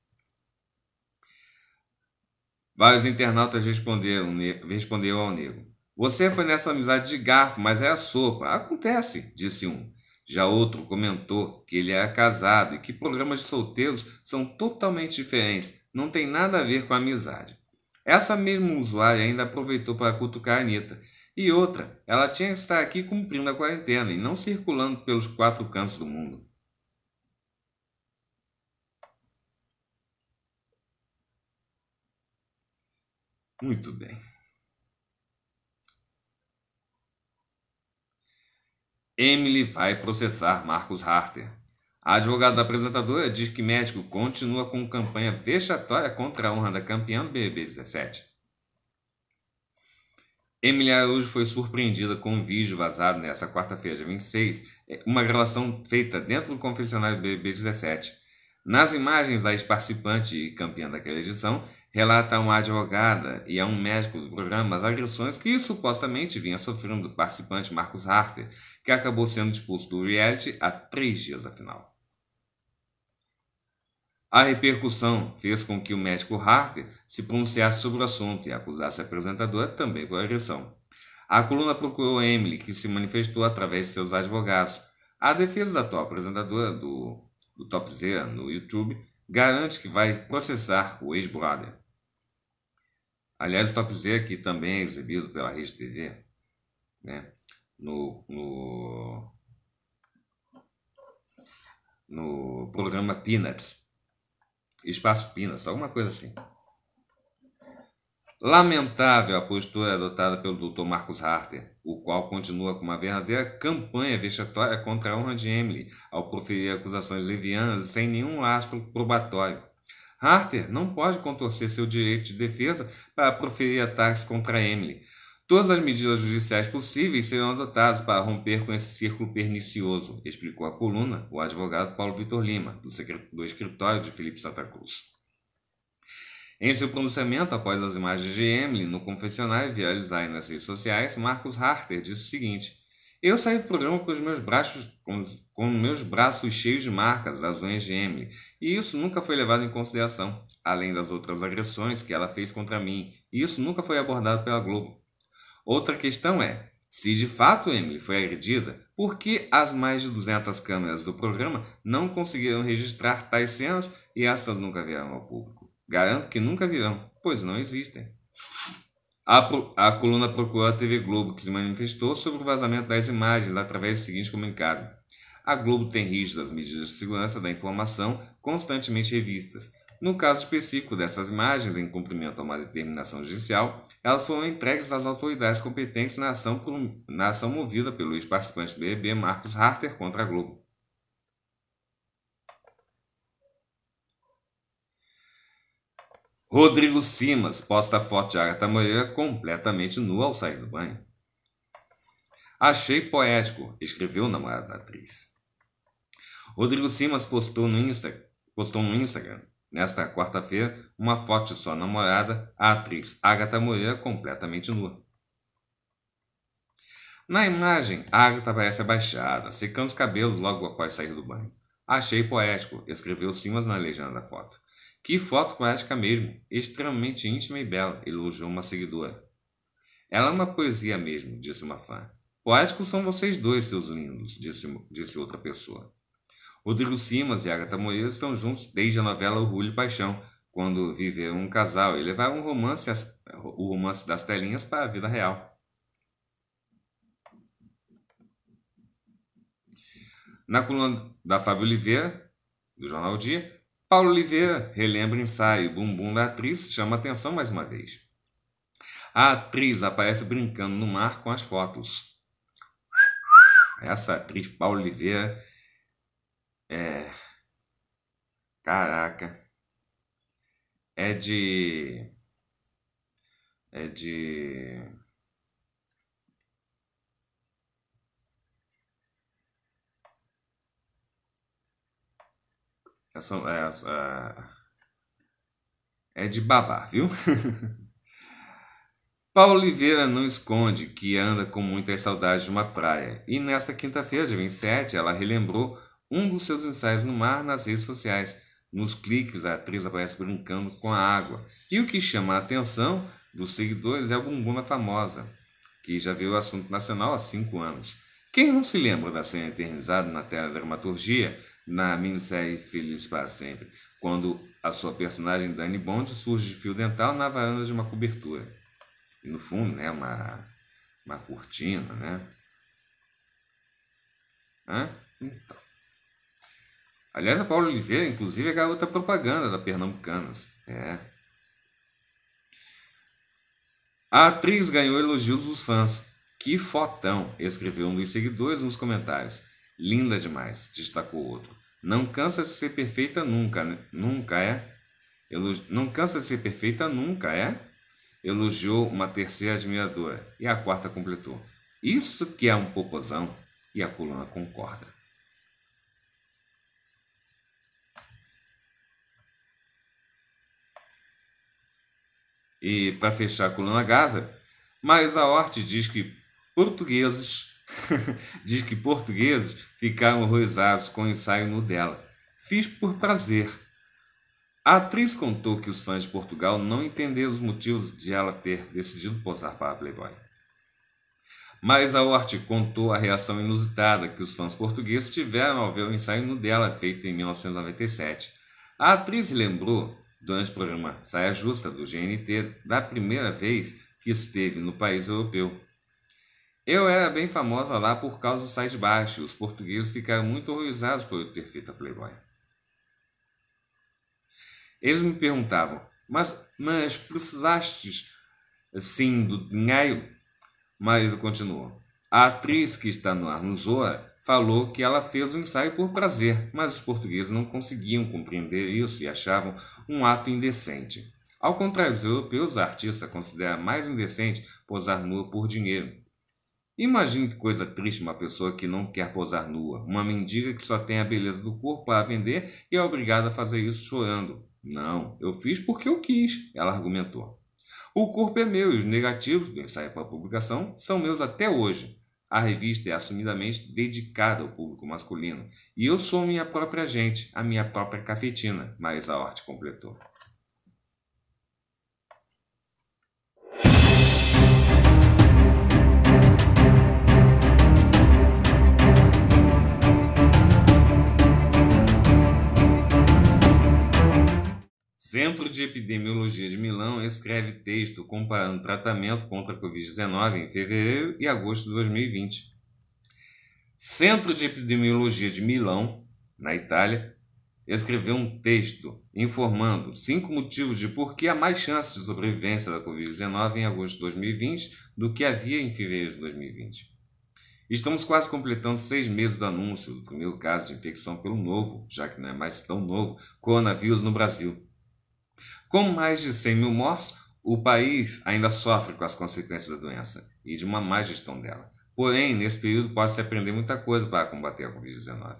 Vários internautas responderam, responderam ao nego. Você foi nessa amizade de garfo, mas é a sopa. Acontece, disse um. Já outro comentou que ele era casado e que programas de solteiros são totalmente diferentes, não tem nada a ver com a amizade. Essa mesma usuária ainda aproveitou para cutucar a Anitta e outra, ela tinha que estar aqui cumprindo a quarentena e não circulando pelos quatro cantos do mundo. Muito bem. Emily vai processar Marcos Harter. A advogada da apresentadora diz que médico continua com campanha vexatória contra a honra da campeã do BBB 17. Emily Araújo foi surpreendida com um vídeo vazado nesta quarta-feira, dia 26, uma gravação feita dentro do confessionário BBB 17. Nas imagens, a ex-participante e campeã daquela edição relata a uma advogada e a um médico do programa as agressões que supostamente vinha sofrendo do participante Marcos Harter, que acabou sendo expulso do reality há três dias da final. A repercussão fez com que o médico Harter se pronunciasse sobre o assunto e acusasse a apresentadora também com agressão. A coluna procurou Emily, que se manifestou através de seus advogados. A defesa da atual apresentadora do, do Top Z no YouTube garante que vai processar o ex-brother. Aliás, o Top Z aqui também é exibido pela Rede TV, né? no, no, no programa Peanuts, Espaço Peanuts, alguma coisa assim. Lamentável a postura adotada pelo Dr. Marcos Harter, o qual continua com uma verdadeira campanha vexatória contra a honra de Emily, ao proferir acusações levianas sem nenhum lastro probatório. Harter não pode contorcer seu direito de defesa para proferir ataques contra Emily. Todas as medidas judiciais possíveis serão adotadas para romper com esse círculo pernicioso, explicou a coluna o advogado Paulo Vitor Lima, do escritório de Felipe Santa Cruz. Em seu pronunciamento após as imagens de Emily no confessionário viralizarem nas redes sociais, Marcos Harter disse o seguinte: Eu saí do programa com os meus braços com, com meus braços cheios de marcas das unhas de Emily, e isso nunca foi levado em consideração, além das outras agressões que ela fez contra mim, e isso nunca foi abordado pela Globo. Outra questão é, se de fato Emily foi agredida, por que as mais de 200 câmeras do programa não conseguiram registrar tais cenas e estas nunca vieram ao público? Garanto que nunca virão, pois não existem. A, a coluna procurou a TV Globo, que se manifestou sobre o vazamento das imagens através do seguinte comunicado. A Globo tem rígidas medidas de segurança da informação constantemente revistas. No caso específico dessas imagens, em cumprimento a uma determinação judicial, elas foram entregues às autoridades competentes na ação, por, na ação movida pelo ex-participante do BBB Marcos Harter contra a Globo. Rodrigo Simas posta foto de Agatha Moreira completamente nua ao sair do banho. Achei poético, escreveu o namorado da atriz. Rodrigo Simas postou no, Insta, postou no Instagram, nesta quarta-feira, uma foto de sua namorada, a atriz Agatha Moreira, completamente nua. Na imagem, Agatha parece abaixada, secando os cabelos logo após sair do banho. Achei poético, escreveu Simas na legenda da foto. Que foto poética mesmo, extremamente íntima e bela, elogiou uma seguidora. Ela é uma poesia mesmo, disse uma fã. Poéticos são vocês dois, seus lindos, disse, disse outra pessoa. Rodrigo Simas e Agatha Moreira estão juntos desde a novela Orgulho e Paixão, quando viveram um casal e levaram um romance, o romance das telinhas para a vida real. Na coluna da Fábio Oliveira, do Jornal Dia, Paulo Oliveira relembra o ensaio Bumbum da atriz, chama atenção mais uma vez. A atriz aparece brincando no mar com as fotos. Essa atriz, Paulo Oliveira, é. Caraca. É de. É de. É, é, é de babar, viu? [laughs] Paulo Oliveira não esconde que anda com muitas saudades de uma praia. E nesta quinta-feira, dia 27, ela relembrou um dos seus ensaios no mar nas redes sociais. Nos cliques, a atriz aparece brincando com a água. E o que chama a atenção dos seguidores é a bumbuna famosa, que já viu o assunto nacional há cinco anos. Quem não se lembra da cena eternizada na tela da dramaturgia na minissérie Feliz para Sempre, quando a sua personagem Dani Bond surge de fio dental na varanda de uma cobertura. E no fundo, né, uma, uma cortina, né? Hã? Então. Aliás, a Paula Oliveira, inclusive, é garota propaganda da Pernambucanas. É. A atriz ganhou elogios dos fãs. Que fotão! escreveu um dos seguidores nos comentários. Linda demais, destacou outro. Não cansa de ser perfeita nunca, né? nunca é? Elogi... Não cansa de ser perfeita nunca, é? Elogiou uma terceira admiradora. E a quarta completou. Isso que é um popozão. E a coluna concorda. E para fechar a coluna Gaza, mas a Hort diz que portugueses [laughs] diz que portugueses ficaram horrorizados com o ensaio nu dela. Fiz por prazer. A atriz contou que os fãs de Portugal não entenderam os motivos de ela ter decidido posar para a Playboy. Mas a Hort contou a reação inusitada que os fãs portugueses tiveram ao ver o ensaio nu dela feito em 1997. A atriz lembrou durante o programa Saia Justa do GNT da primeira vez que esteve no país europeu. Eu era bem famosa lá por causa do site baixo. Os portugueses ficaram muito horrorizados por eu ter feito a Playboy. Eles me perguntavam, mas, mas precisaste sim do dinheiro? Marido continuou. A atriz que está no ar no Zoa falou que ela fez o ensaio por prazer, mas os portugueses não conseguiam compreender isso e achavam um ato indecente. Ao contrário dos europeus, a artista considera mais indecente posar nua por dinheiro. Imagine que coisa triste uma pessoa que não quer posar nua, uma mendiga que só tem a beleza do corpo para vender e é obrigada a fazer isso chorando. Não, eu fiz porque eu quis, ela argumentou. O corpo é meu e os negativos do ensaio para publicação são meus até hoje. A revista é assumidamente dedicada ao público masculino e eu sou minha própria gente, a minha própria cafetina, Marisa Hort completou. Centro de Epidemiologia de Milão escreve texto comparando tratamento contra a Covid-19 em fevereiro e agosto de 2020. Centro de Epidemiologia de Milão, na Itália, escreveu um texto informando cinco motivos de por que há mais chances de sobrevivência da Covid-19 em agosto de 2020 do que havia em fevereiro de 2020. Estamos quase completando seis meses do anúncio do primeiro caso de infecção pelo novo, já que não é mais tão novo, coronavírus no Brasil. Com mais de 100 mil mortos, o país ainda sofre com as consequências da doença e de uma má gestão dela. Porém, nesse período pode-se aprender muita coisa para combater a Covid-19.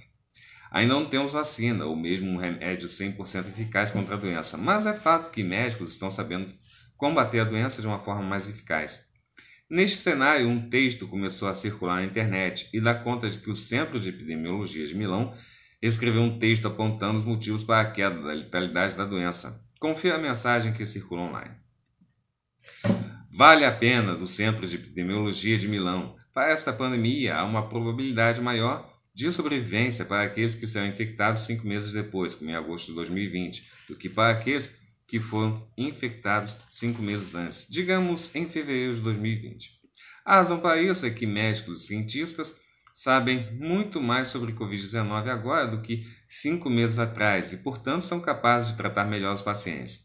Ainda não temos vacina ou mesmo um remédio 100% eficaz contra a doença, mas é fato que médicos estão sabendo combater a doença de uma forma mais eficaz. Neste cenário, um texto começou a circular na internet e dá conta de que o Centro de Epidemiologia de Milão escreveu um texto apontando os motivos para a queda da letalidade da doença. Confira a mensagem que circula online. Vale a pena do Centro de Epidemiologia de Milão. Para esta pandemia, há uma probabilidade maior de sobrevivência para aqueles que serão infectados cinco meses depois, como em agosto de 2020, do que para aqueles que foram infectados cinco meses antes, digamos em fevereiro de 2020. A razão para isso é que médicos e cientistas sabem muito mais sobre Covid-19 agora do que cinco meses atrás e, portanto, são capazes de tratar melhor os pacientes.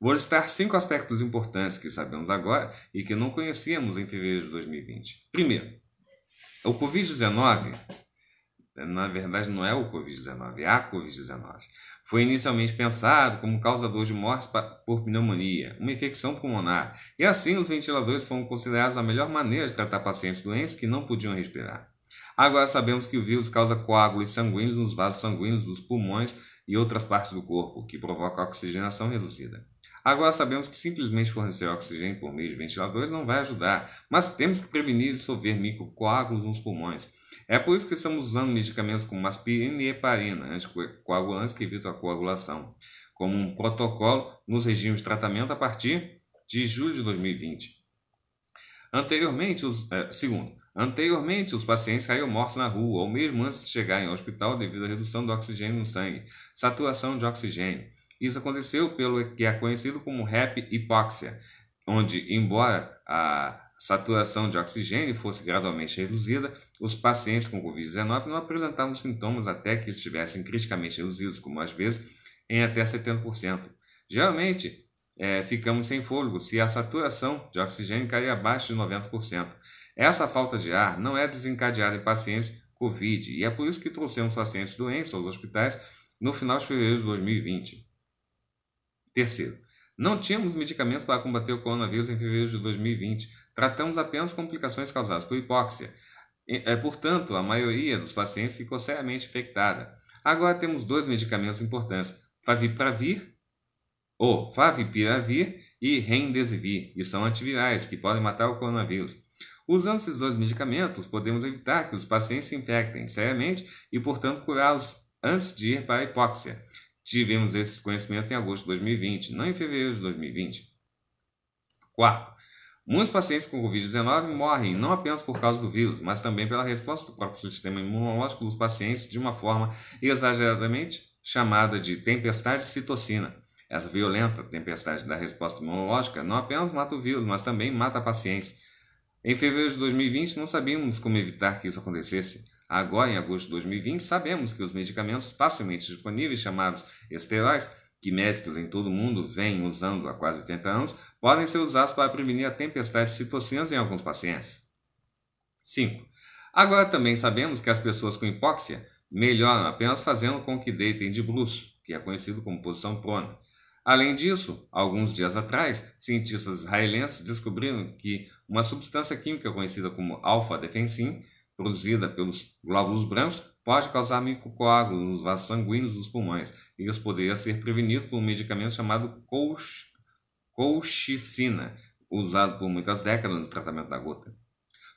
Vou listar cinco aspectos importantes que sabemos agora e que não conhecíamos em fevereiro de 2020. Primeiro, o Covid-19, na verdade não é o Covid-19, é a Covid-19. Foi inicialmente pensado como causador de mortes por pneumonia, uma infecção pulmonar, e assim os ventiladores foram considerados a melhor maneira de tratar pacientes doentes que não podiam respirar. Agora sabemos que o vírus causa coágulos sanguíneos nos vasos sanguíneos dos pulmões e outras partes do corpo, que provoca oxigenação reduzida. Agora sabemos que simplesmente fornecer oxigênio por meio de ventiladores não vai ajudar, mas temos que prevenir e dissolver microcoágulos nos pulmões. É por isso que estamos usando medicamentos como aspirina e heparina, anticoagulantes que evitam a coagulação, como um protocolo nos regimes de tratamento a partir de julho de 2020. Anteriormente, os, é, segundo, Anteriormente, os pacientes caíam mortos na rua ou mesmo antes de chegarem ao hospital devido à redução do oxigênio no sangue, saturação de oxigênio. Isso aconteceu pelo que é conhecido como REP hipóxia, onde, embora a saturação de oxigênio fosse gradualmente reduzida, os pacientes com Covid-19 não apresentavam sintomas até que estivessem criticamente reduzidos, como às vezes em até 70%. Geralmente, é, ficamos sem fôlego se a saturação de oxigênio cair abaixo de 90%. Essa falta de ar não é desencadeada em pacientes Covid e é por isso que trouxemos pacientes doentes aos hospitais no final de fevereiro de 2020. Terceiro, não tínhamos medicamentos para combater o coronavírus em fevereiro de 2020. Tratamos apenas complicações causadas por hipóxia. É, portanto, a maioria dos pacientes ficou seriamente infectada. Agora temos dois medicamentos importantes, favipravir ou favipiravir e remdesivir, que são antivirais que podem matar o coronavírus. Usando esses dois medicamentos, podemos evitar que os pacientes se infectem seriamente e, portanto, curá-los antes de ir para a hipóxia. Tivemos esse conhecimento em agosto de 2020, não em fevereiro de 2020. Quarto, muitos pacientes com Covid-19 morrem não apenas por causa do vírus, mas também pela resposta do próprio sistema imunológico dos pacientes de uma forma exageradamente chamada de tempestade de citocina. Essa violenta tempestade da resposta imunológica não apenas mata o vírus, mas também mata pacientes. Em fevereiro de 2020, não sabíamos como evitar que isso acontecesse. Agora, em agosto de 2020, sabemos que os medicamentos facilmente disponíveis, chamados esteroides, que médicos em todo o mundo vêm usando há quase 80 anos, podem ser usados para prevenir a tempestade de citocinas em alguns pacientes. 5. Agora também sabemos que as pessoas com hipóxia melhoram apenas fazendo com que deitem de bruço, que é conhecido como posição prona. Além disso, alguns dias atrás, cientistas israelenses descobriram que uma substância química conhecida como alfa-defensin produzida pelos glóbulos brancos pode causar microcoágulos nos vasos sanguíneos dos pulmões. E isso poderia ser prevenido por um medicamento chamado colchicina, usado por muitas décadas no tratamento da gota.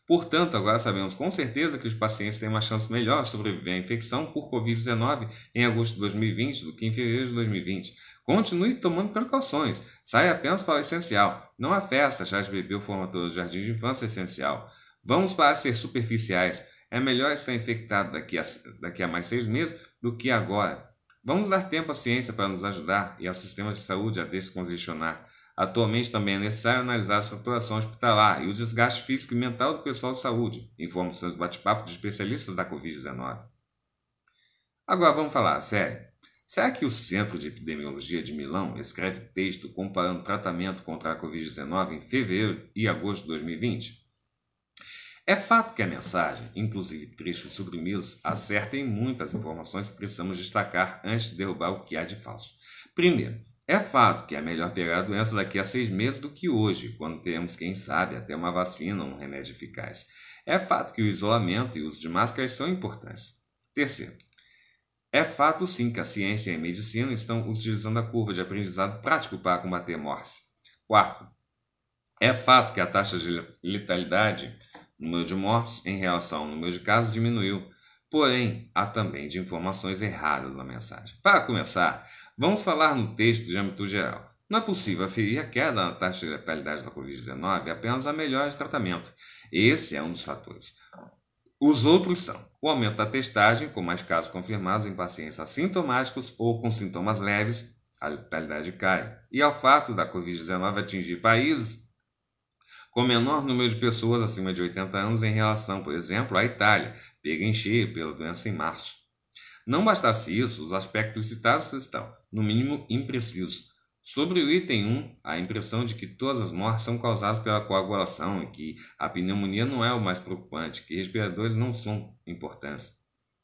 Portanto, agora sabemos com certeza que os pacientes têm uma chance melhor de sobreviver à infecção por Covid-19 em agosto de 2020 do que em fevereiro de 2020. Continue tomando precauções. Saia apenas para o essencial. Não há festa, chá de bebê ou formatura do jardim de infância essencial. Vamos para ser superficiais. É melhor estar infectado daqui a, daqui a mais seis meses do que agora. Vamos dar tempo à ciência para nos ajudar e ao sistema de saúde a descongestionar. Atualmente também é necessário analisar a saturação hospitalar e o desgaste físico e mental do pessoal de saúde, informações bate-papo de especialistas da Covid-19. Agora vamos falar sério. Será que o Centro de Epidemiologia de Milão escreve texto comparando tratamento contra a Covid-19 em fevereiro e agosto de 2020? É fato que a mensagem, inclusive trechos suprimidos, acerta em muitas informações que precisamos destacar antes de derrubar o que há de falso. Primeiro, é fato que é melhor pegar a doença daqui a seis meses do que hoje, quando teremos, quem sabe, até uma vacina ou um remédio eficaz. É fato que o isolamento e o uso de máscaras são importantes. Terceiro, é fato sim que a ciência e a medicina estão utilizando a curva de aprendizado prático para combater a morte. Quarto, é fato que a taxa de letalidade o número de mortes em relação ao número de casos diminuiu, porém há também de informações erradas na mensagem. Para começar, vamos falar no texto de âmbito geral. Não é possível aferir a queda na taxa de letalidade da Covid-19 apenas a melhora de tratamento. Esse é um dos fatores. Os outros são o aumento da testagem, com mais casos confirmados em pacientes assintomáticos ou com sintomas leves, a letalidade cai, e ao fato da Covid-19 atingir países com menor número de pessoas acima de 80 anos em relação, por exemplo, à Itália, pega em cheio pela doença em março. Não bastasse isso, os aspectos citados estão, no mínimo, imprecisos. Sobre o item 1, a impressão de que todas as mortes são causadas pela coagulação e que a pneumonia não é o mais preocupante, que respiradores não são importantes.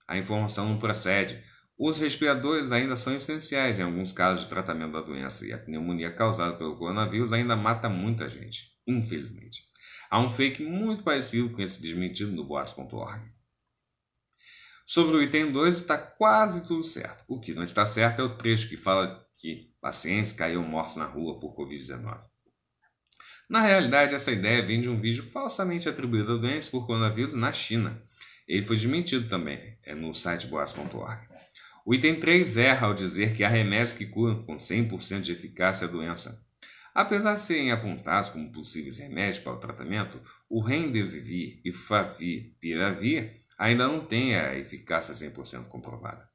A informação não procede. Os respiradores ainda são essenciais em alguns casos de tratamento da doença e a pneumonia causada pelo coronavírus ainda mata muita gente infelizmente. Há um fake muito parecido com esse desmentido no boatos.org. Sobre o item 2 está quase tudo certo. O que não está certo é o trecho que fala que pacientes caíram mortos na rua por Covid-19. Na realidade, essa ideia vem de um vídeo falsamente atribuído a doença por coronavírus na China. Ele foi desmentido também, é no site boas.org. O item 3 erra ao dizer que há remédios que curam com 100% de eficácia a doença. Apesar de serem apontados como possíveis remédios para o tratamento, o Remdesivir e Favipiravir ainda não têm a eficácia 100% comprovada.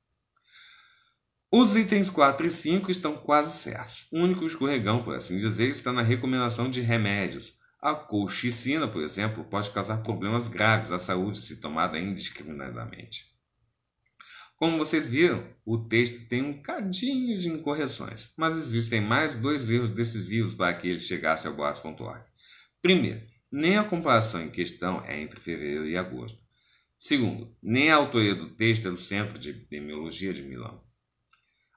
Os itens 4 e 5 estão quase certos. O único escorregão, por assim dizer, está na recomendação de remédios. A colchicina, por exemplo, pode causar problemas graves à saúde se tomada indiscriminadamente. Como vocês viram, o texto tem um cadinho de incorreções, mas existem mais dois erros decisivos para que ele chegasse ao boas.org. Primeiro, nem a comparação em questão é entre fevereiro e agosto. Segundo, nem a autoria do texto é do Centro de Epidemiologia de Milão.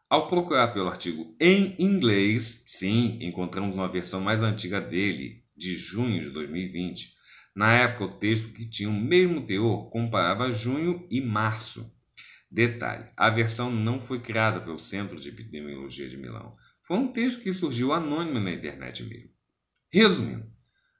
Ao procurar pelo artigo em inglês, sim, encontramos uma versão mais antiga dele, de junho de 2020. Na época, o texto que tinha o mesmo teor comparava junho e março. Detalhe: a versão não foi criada pelo Centro de Epidemiologia de Milão. Foi um texto que surgiu anônimo na internet mesmo. Resumindo,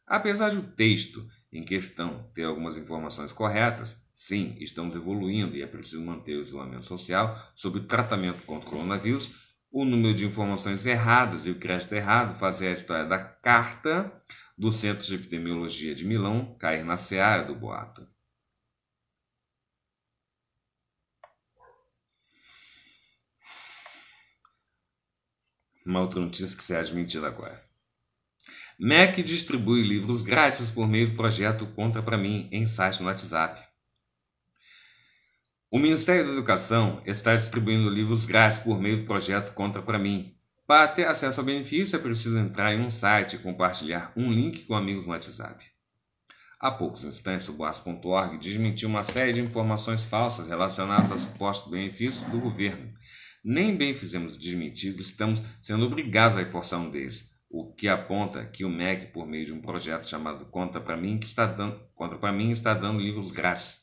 apesar de o texto em questão ter algumas informações corretas, sim, estamos evoluindo e é preciso manter o isolamento social sobre o tratamento contra o coronavírus, o número de informações erradas e o crédito errado fazem a história da carta do Centro de Epidemiologia de Milão cair na seara do boato. Uma outra notícia que será admitida agora. MEC distribui livros grátis por meio do projeto Conta para mim em site no WhatsApp. O Ministério da Educação está distribuindo livros grátis por meio do projeto Conta para mim. Para ter acesso ao benefício é preciso entrar em um site e compartilhar um link com amigos no WhatsApp. Há poucos instantes, o Boas.org desmentiu uma série de informações falsas relacionadas aos supostos benefícios do governo. Nem bem fizemos desmentir, estamos sendo obrigados a reforçar um deles o que aponta que o MEC, por meio de um projeto chamado Conta para mim, está dando, Conta para mim está dando livros grátis.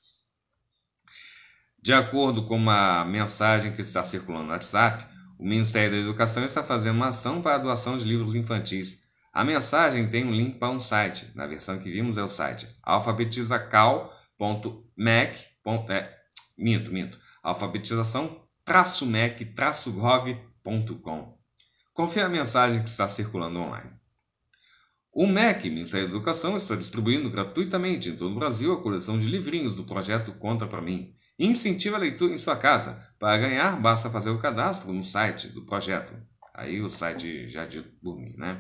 De acordo com uma mensagem que está circulando no WhatsApp, o Ministério da Educação está fazendo uma ação para a doação de livros infantis. A mensagem tem um link para um site. Na versão que vimos é o site alfabetizacal.mec. É, minto, minto. Alfabetização-mec-gov.com. Confira a mensagem que está circulando online. O MEC, Ministério da Educação, está distribuindo gratuitamente em todo o Brasil a coleção de livrinhos do projeto Conta para mim. Incentiva a leitura em sua casa. Para ganhar, basta fazer o cadastro no site do projeto. Aí o site já dito por mim, né?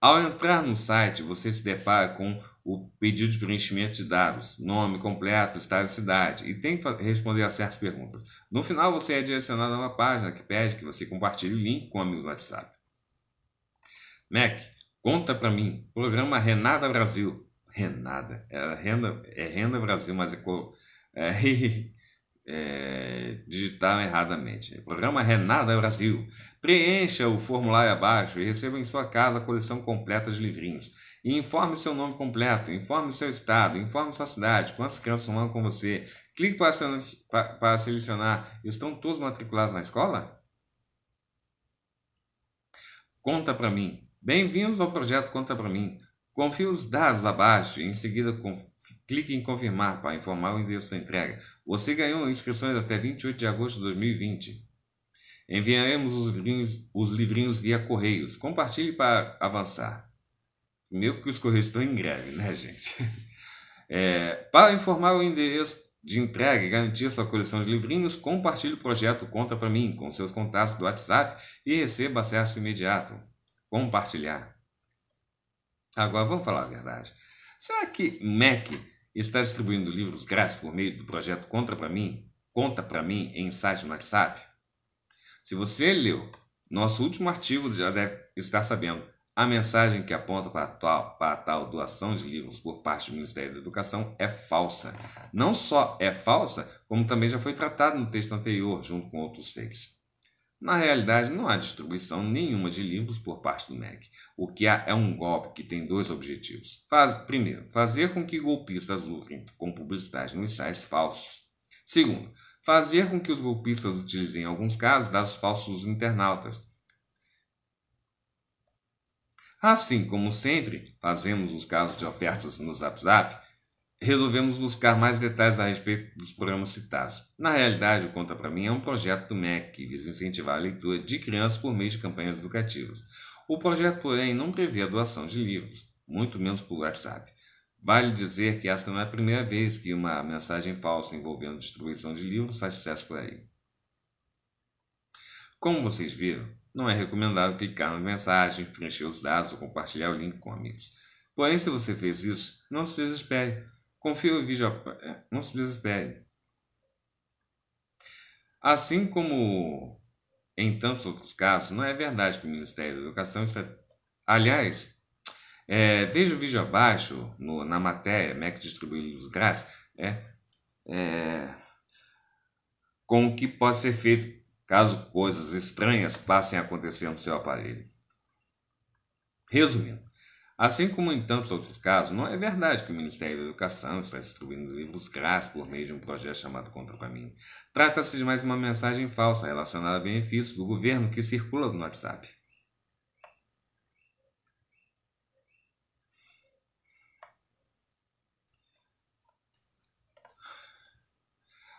Ao entrar no site, você se depara com o pedido de preenchimento de dados, nome completo, estado e cidade, e tem que responder a certas perguntas. No final, você é direcionado a uma página que pede que você compartilhe o link com amigos do WhatsApp. Mac, conta para mim, programa Renada Brasil. Renada, é Renda, é Renda Brasil, mas é, [laughs] é, é, digitaram erradamente. Programa Renada Brasil. Preencha o formulário abaixo e receba em sua casa a coleção completa de livrinhos. E informe seu nome completo, informe seu estado, informe sua cidade, quantas crianças moram com você. Clique para, para, para selecionar. Estão todos matriculados na escola? Conta para mim. Bem-vindos ao projeto Conta para mim. Confie os dados abaixo e em seguida clique em confirmar para informar o endereço da entrega. Você ganhou inscrições até 28 de agosto de 2020. Enviaremos os livrinhos, os livrinhos via correios. Compartilhe para avançar. Meu que os Correios estão em greve, né, gente? [laughs] É, para informar o endereço de entrega e garantir sua coleção de livrinhos, compartilhe o projeto Conta para mim com seus contatos do WhatsApp e receba acesso imediato. Compartilhar. Agora vamos falar a verdade. Será que MEC está distribuindo livros grátis por meio do projeto Conta para mim? Conta para mim em site no WhatsApp? Se você leu nosso último artigo, já deve estar sabendo a mensagem que aponta para a, tal, para a tal doação de livros por parte do Ministério da Educação é falsa. Não só é falsa, como também já foi tratado no texto anterior, junto com outros textos. Na realidade, não há distribuição nenhuma de livros por parte do MEC. O que há é um golpe que tem dois objetivos. Faz, primeiro, fazer com que golpistas lucrem com publicidade nos sites falsos. Segundo, fazer com que os golpistas utilizem, em alguns casos, dados falsos dos internautas, Assim como sempre fazemos os casos de ofertas no WhatsApp, resolvemos buscar mais detalhes a respeito dos programas citados. Na realidade, o Conta para mim é um projeto do MEC que visa incentivar a leitura de crianças por meio de campanhas educativas. O projeto, porém, não prevê a doação de livros, muito menos por WhatsApp. Vale dizer que esta não é a primeira vez que uma mensagem falsa envolvendo distribuição de livros faz sucesso por aí. Como vocês viram, não é recomendável clicar nas mensagens, preencher os dados ou compartilhar o link com amigos. Porém, se você fez isso, não se desespere. Confira o vídeo. É, não se desespere. Assim como em tantos outros casos, não é verdade que o Ministério da Educação está. Aliás, é, veja o vídeo abaixo, no, na matéria, MEC distribui livros grátis, é, é, com o que pode ser feito caso coisas estranhas passem a acontecer no seu aparelho. Resumindo, assim como em tantos outros casos, não é verdade que o Ministério da Educação está distribuindo livros grátis por meio de um projeto chamado Contra para mim. Trata-se de mais uma mensagem falsa relacionada a benefícios do governo que circula no WhatsApp.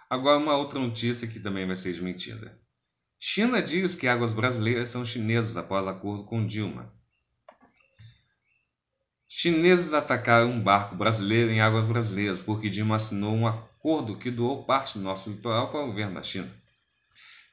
Agora, uma outra notícia que também vai ser desmentida. China diz que águas brasileiras são chinesas após acordo com Dilma. Chineses atacaram um barco brasileiro em águas brasileiras porque Dilma assinou um acordo que doou parte do nosso litoral para o governo da China.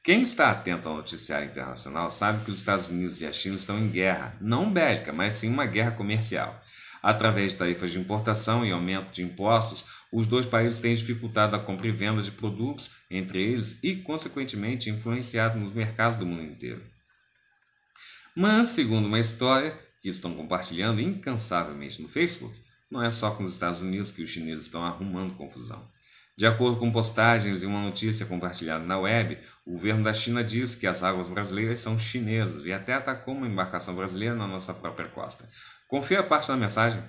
Quem está atento ao noticiário internacional sabe que os Estados Unidos e a China estão em guerra, não bélica, mas sim uma guerra comercial. Através de tarifas de importação e aumento de impostos, os dois países têm dificultado a compra e venda de produtos entre eles e, consequentemente, influenciado nos mercados do mundo inteiro. Mas, segundo uma história que estão compartilhando incansavelmente no Facebook, não é só com os Estados Unidos que os chineses estão arrumando confusão. De acordo com postagens e uma notícia compartilhada na web, o governo da China diz que as águas brasileiras são chinesas e até atacou uma embarcação brasileira na nossa própria costa. Confira parte da mensagem.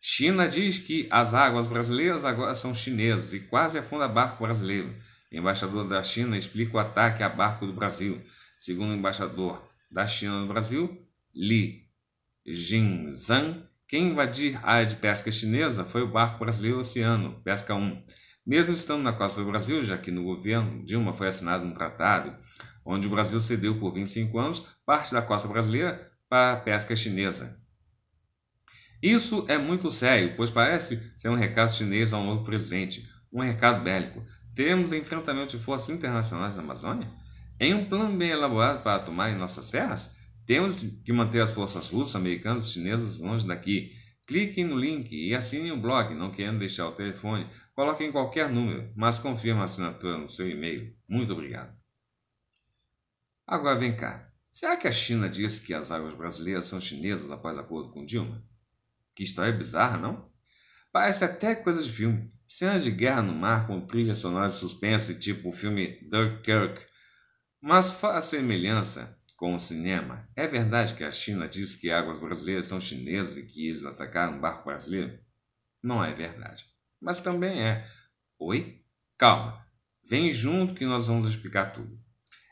China diz que as águas brasileiras agora são chinesas e quase afunda barco brasileiro. O embaixador da China explica o ataque a barco do Brasil. Segundo o embaixador da China no Brasil, Li Jinzhang, quem invadir a área de pesca chinesa foi o barco brasileiro Oceano, Pesca 1. Mesmo estando na costa do Brasil, já que no governo Dilma foi assinado um tratado onde o Brasil cedeu por 25 anos parte da costa brasileira para a pesca chinesa. Isso é muito sério, pois parece ser um recado chinês ao novo presidente, um recado bélico. Teremos enfrentamento de forças internacionais na Amazônia? Em um plano bem elaborado para tomar em nossas terras? Temos que manter as forças russas, americanas e chinesas longe daqui. Cliquem no link e assinem o blog, não querendo deixar o telefone. Coloquem qualquer número, mas confirme a assinatura no seu e-mail. Muito obrigado. Agora vem cá. Será que a China disse que as águas brasileiras são chinesas após acordo com Dilma? Que história bizarra, não? Parece até coisa de filme. Cenas de guerra no mar com trilha sonora de suspense, tipo o filme Dunkirk. Mas faz semelhança com o cinema. É verdade que a China diz que águas brasileiras são chinesas e que eles atacaram um barco brasileiro? Não é verdade. Mas também é. Oi? Calma. Vem junto que nós vamos explicar tudo.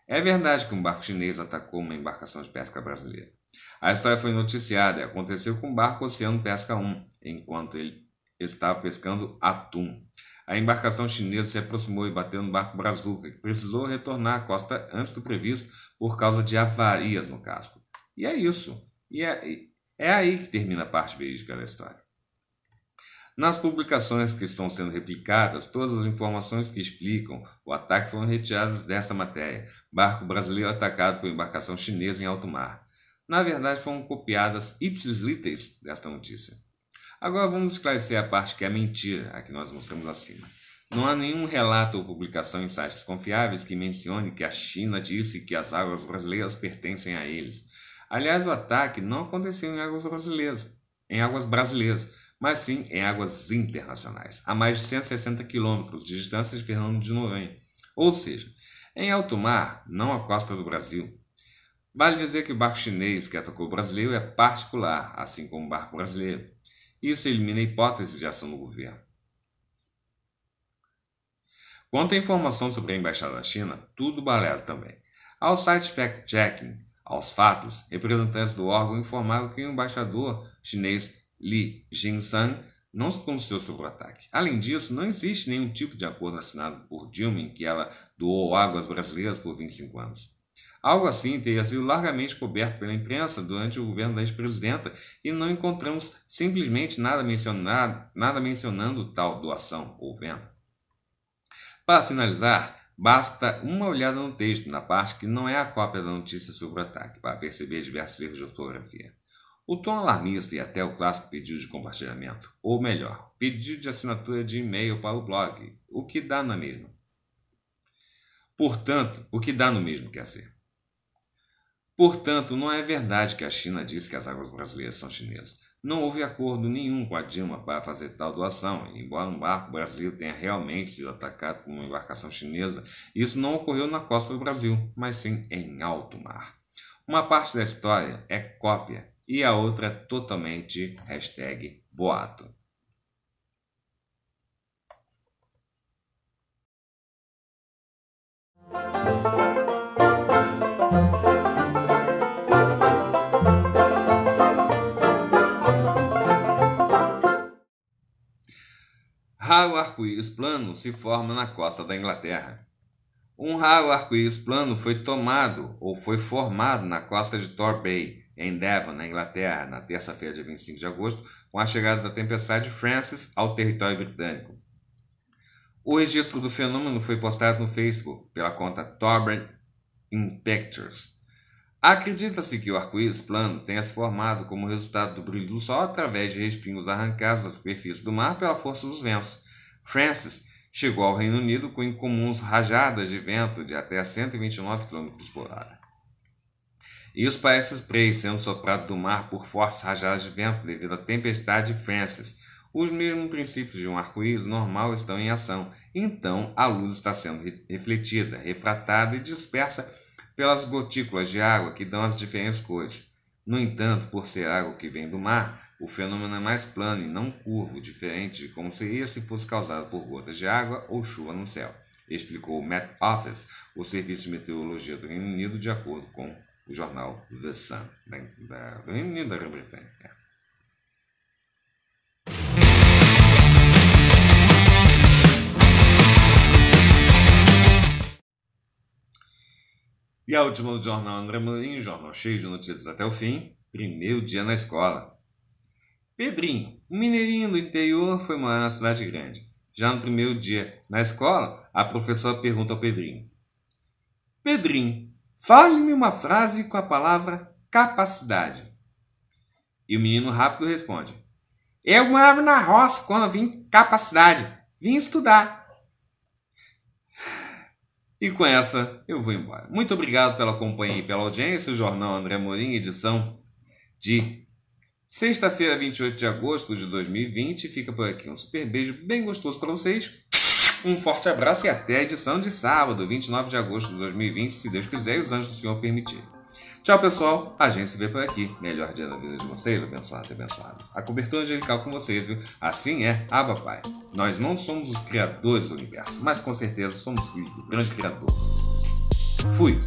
É verdade que um barco chinês atacou uma embarcação de pesca brasileira. A história foi noticiada e aconteceu com o barco Oceano Pesca 1, enquanto ele estava pescando atum. A embarcação chinesa se aproximou e bateu no barco Brazuca, que precisou retornar à costa antes do previsto por causa de avarias no casco. E é isso. E é, é aí que termina a parte verídica da história. Nas publicações que estão sendo replicadas, todas as informações que explicam o ataque foram retiradas desta matéria. Barco brasileiro atacado por embarcação chinesa em alto mar. Na verdade, foram copiadas ipsis literis desta notícia. Agora vamos esclarecer a parte que é mentira, a que nós mostramos acima. Não há nenhum relato ou publicação em sites confiáveis que mencione que a China disse que as águas brasileiras pertencem a eles. Aliás, o ataque não aconteceu em águas brasileiras, em águas brasileiras, mas sim em águas internacionais, a mais de 160 quilômetros de distância de Fernando de Noronha, ou seja, em alto mar, não a costa do Brasil. Vale dizer que o barco chinês que atacou o brasileiro é particular, assim como o barco brasileiro. Isso elimina a hipótese de ação do governo. Quanto à informação sobre a Embaixada da China, tudo balela também. Ao site fact-checking, aos fatos, representantes do órgão informaram que o embaixador chinês Li Jinshan não se pronunciou sobre o ataque. Além disso, não existe nenhum tipo de acordo assinado por Dilma em que ela doou águas brasileiras por 25 anos. Algo assim teria sido largamente coberto pela imprensa durante o governo da ex-presidenta e não encontramos simplesmente nada mencionado, nada mencionando tal doação ou venda. Para finalizar, basta uma olhada no texto, na parte que não é a cópia da notícia sobre o ataque, para perceber diversos erros de ortografia. O tom alarmista e até o clássico pedido de compartilhamento, ou melhor, pedido de assinatura de e-mail para o blog, o que dá na mesma. Portanto, o que dá no mesmo quer ser. Portanto, não é verdade que a China diz que as águas brasileiras são chinesas. Não houve acordo nenhum com a Dilma para fazer tal doação, embora um barco brasileiro tenha realmente sido atacado por uma embarcação chinesa, isso não ocorreu na costa do Brasil, mas sim em alto mar. Uma parte da história é cópia e a outra é totalmente hashtag boato. Raro arco-íris plano se forma na costa da Inglaterra. Um raro arco-íris plano foi tomado ou foi formado na costa de Tor Bay, em Devon, na Inglaterra, na terça-feira, dia 25 de agosto, com a chegada da tempestade Francis ao território britânico. O registro do fenômeno foi postado no Facebook pela conta Torben in Pictures. Acredita-se que o arco-íris plano tenha se formado como resultado do brilho do Sol através de respingos arrancados da superfície do mar pela força dos ventos. Francis chegou ao Reino Unido com incomuns rajadas de vento de até 129 km por hora. Isso parece spray sendo soprado do mar por fortes rajadas de vento devido à tempestade Francis. Os mesmos princípios de um arco-íris normal estão em ação, então a luz está sendo refletida, refratada e dispersa pelas gotículas de água que dão as diferentes cores. No entanto, por ser água que vem do mar, o fenômeno é mais plano e não curvo, diferente de como seria se fosse causado por gotas de água ou chuva no céu, explicou o Met Office, o serviço de meteorologia do Reino Unido, de acordo com o jornal The Sun, da, da, do Reino Unido da Grã-Bretanha. E a última do jornal André Mourinho, jornal cheio de notícias até o fim, primeiro dia na escola. Pedrinho, um mineirinho do interior, foi morar na cidade grande. Já no primeiro dia na escola, a professora pergunta ao Pedrinho: Pedrinho, fale-me uma frase com a palavra capacidade. E o menino rápido responde: Eu morava na roça quando vim capacidade. Vim estudar. E com essa eu vou embora. Muito obrigado pela companhia e pela audiência. O Jornal André Morim, edição de sexta-feira, 28 de agosto de 2020. Fica por aqui um super beijo bem gostoso para vocês. Um forte abraço e até a edição de sábado, 29 de agosto de 2020, se Deus quiser e os anjos do Senhor permitirem. Tchau, pessoal. A gente se vê por aqui. Melhor dia da vida de vocês, abençoados e abençoados. A cobertura angelical com vocês, viu? Assim é, Abba Pai. Nós não somos os criadores do universo, mas com certeza somos filhos do grande Criador. Fui.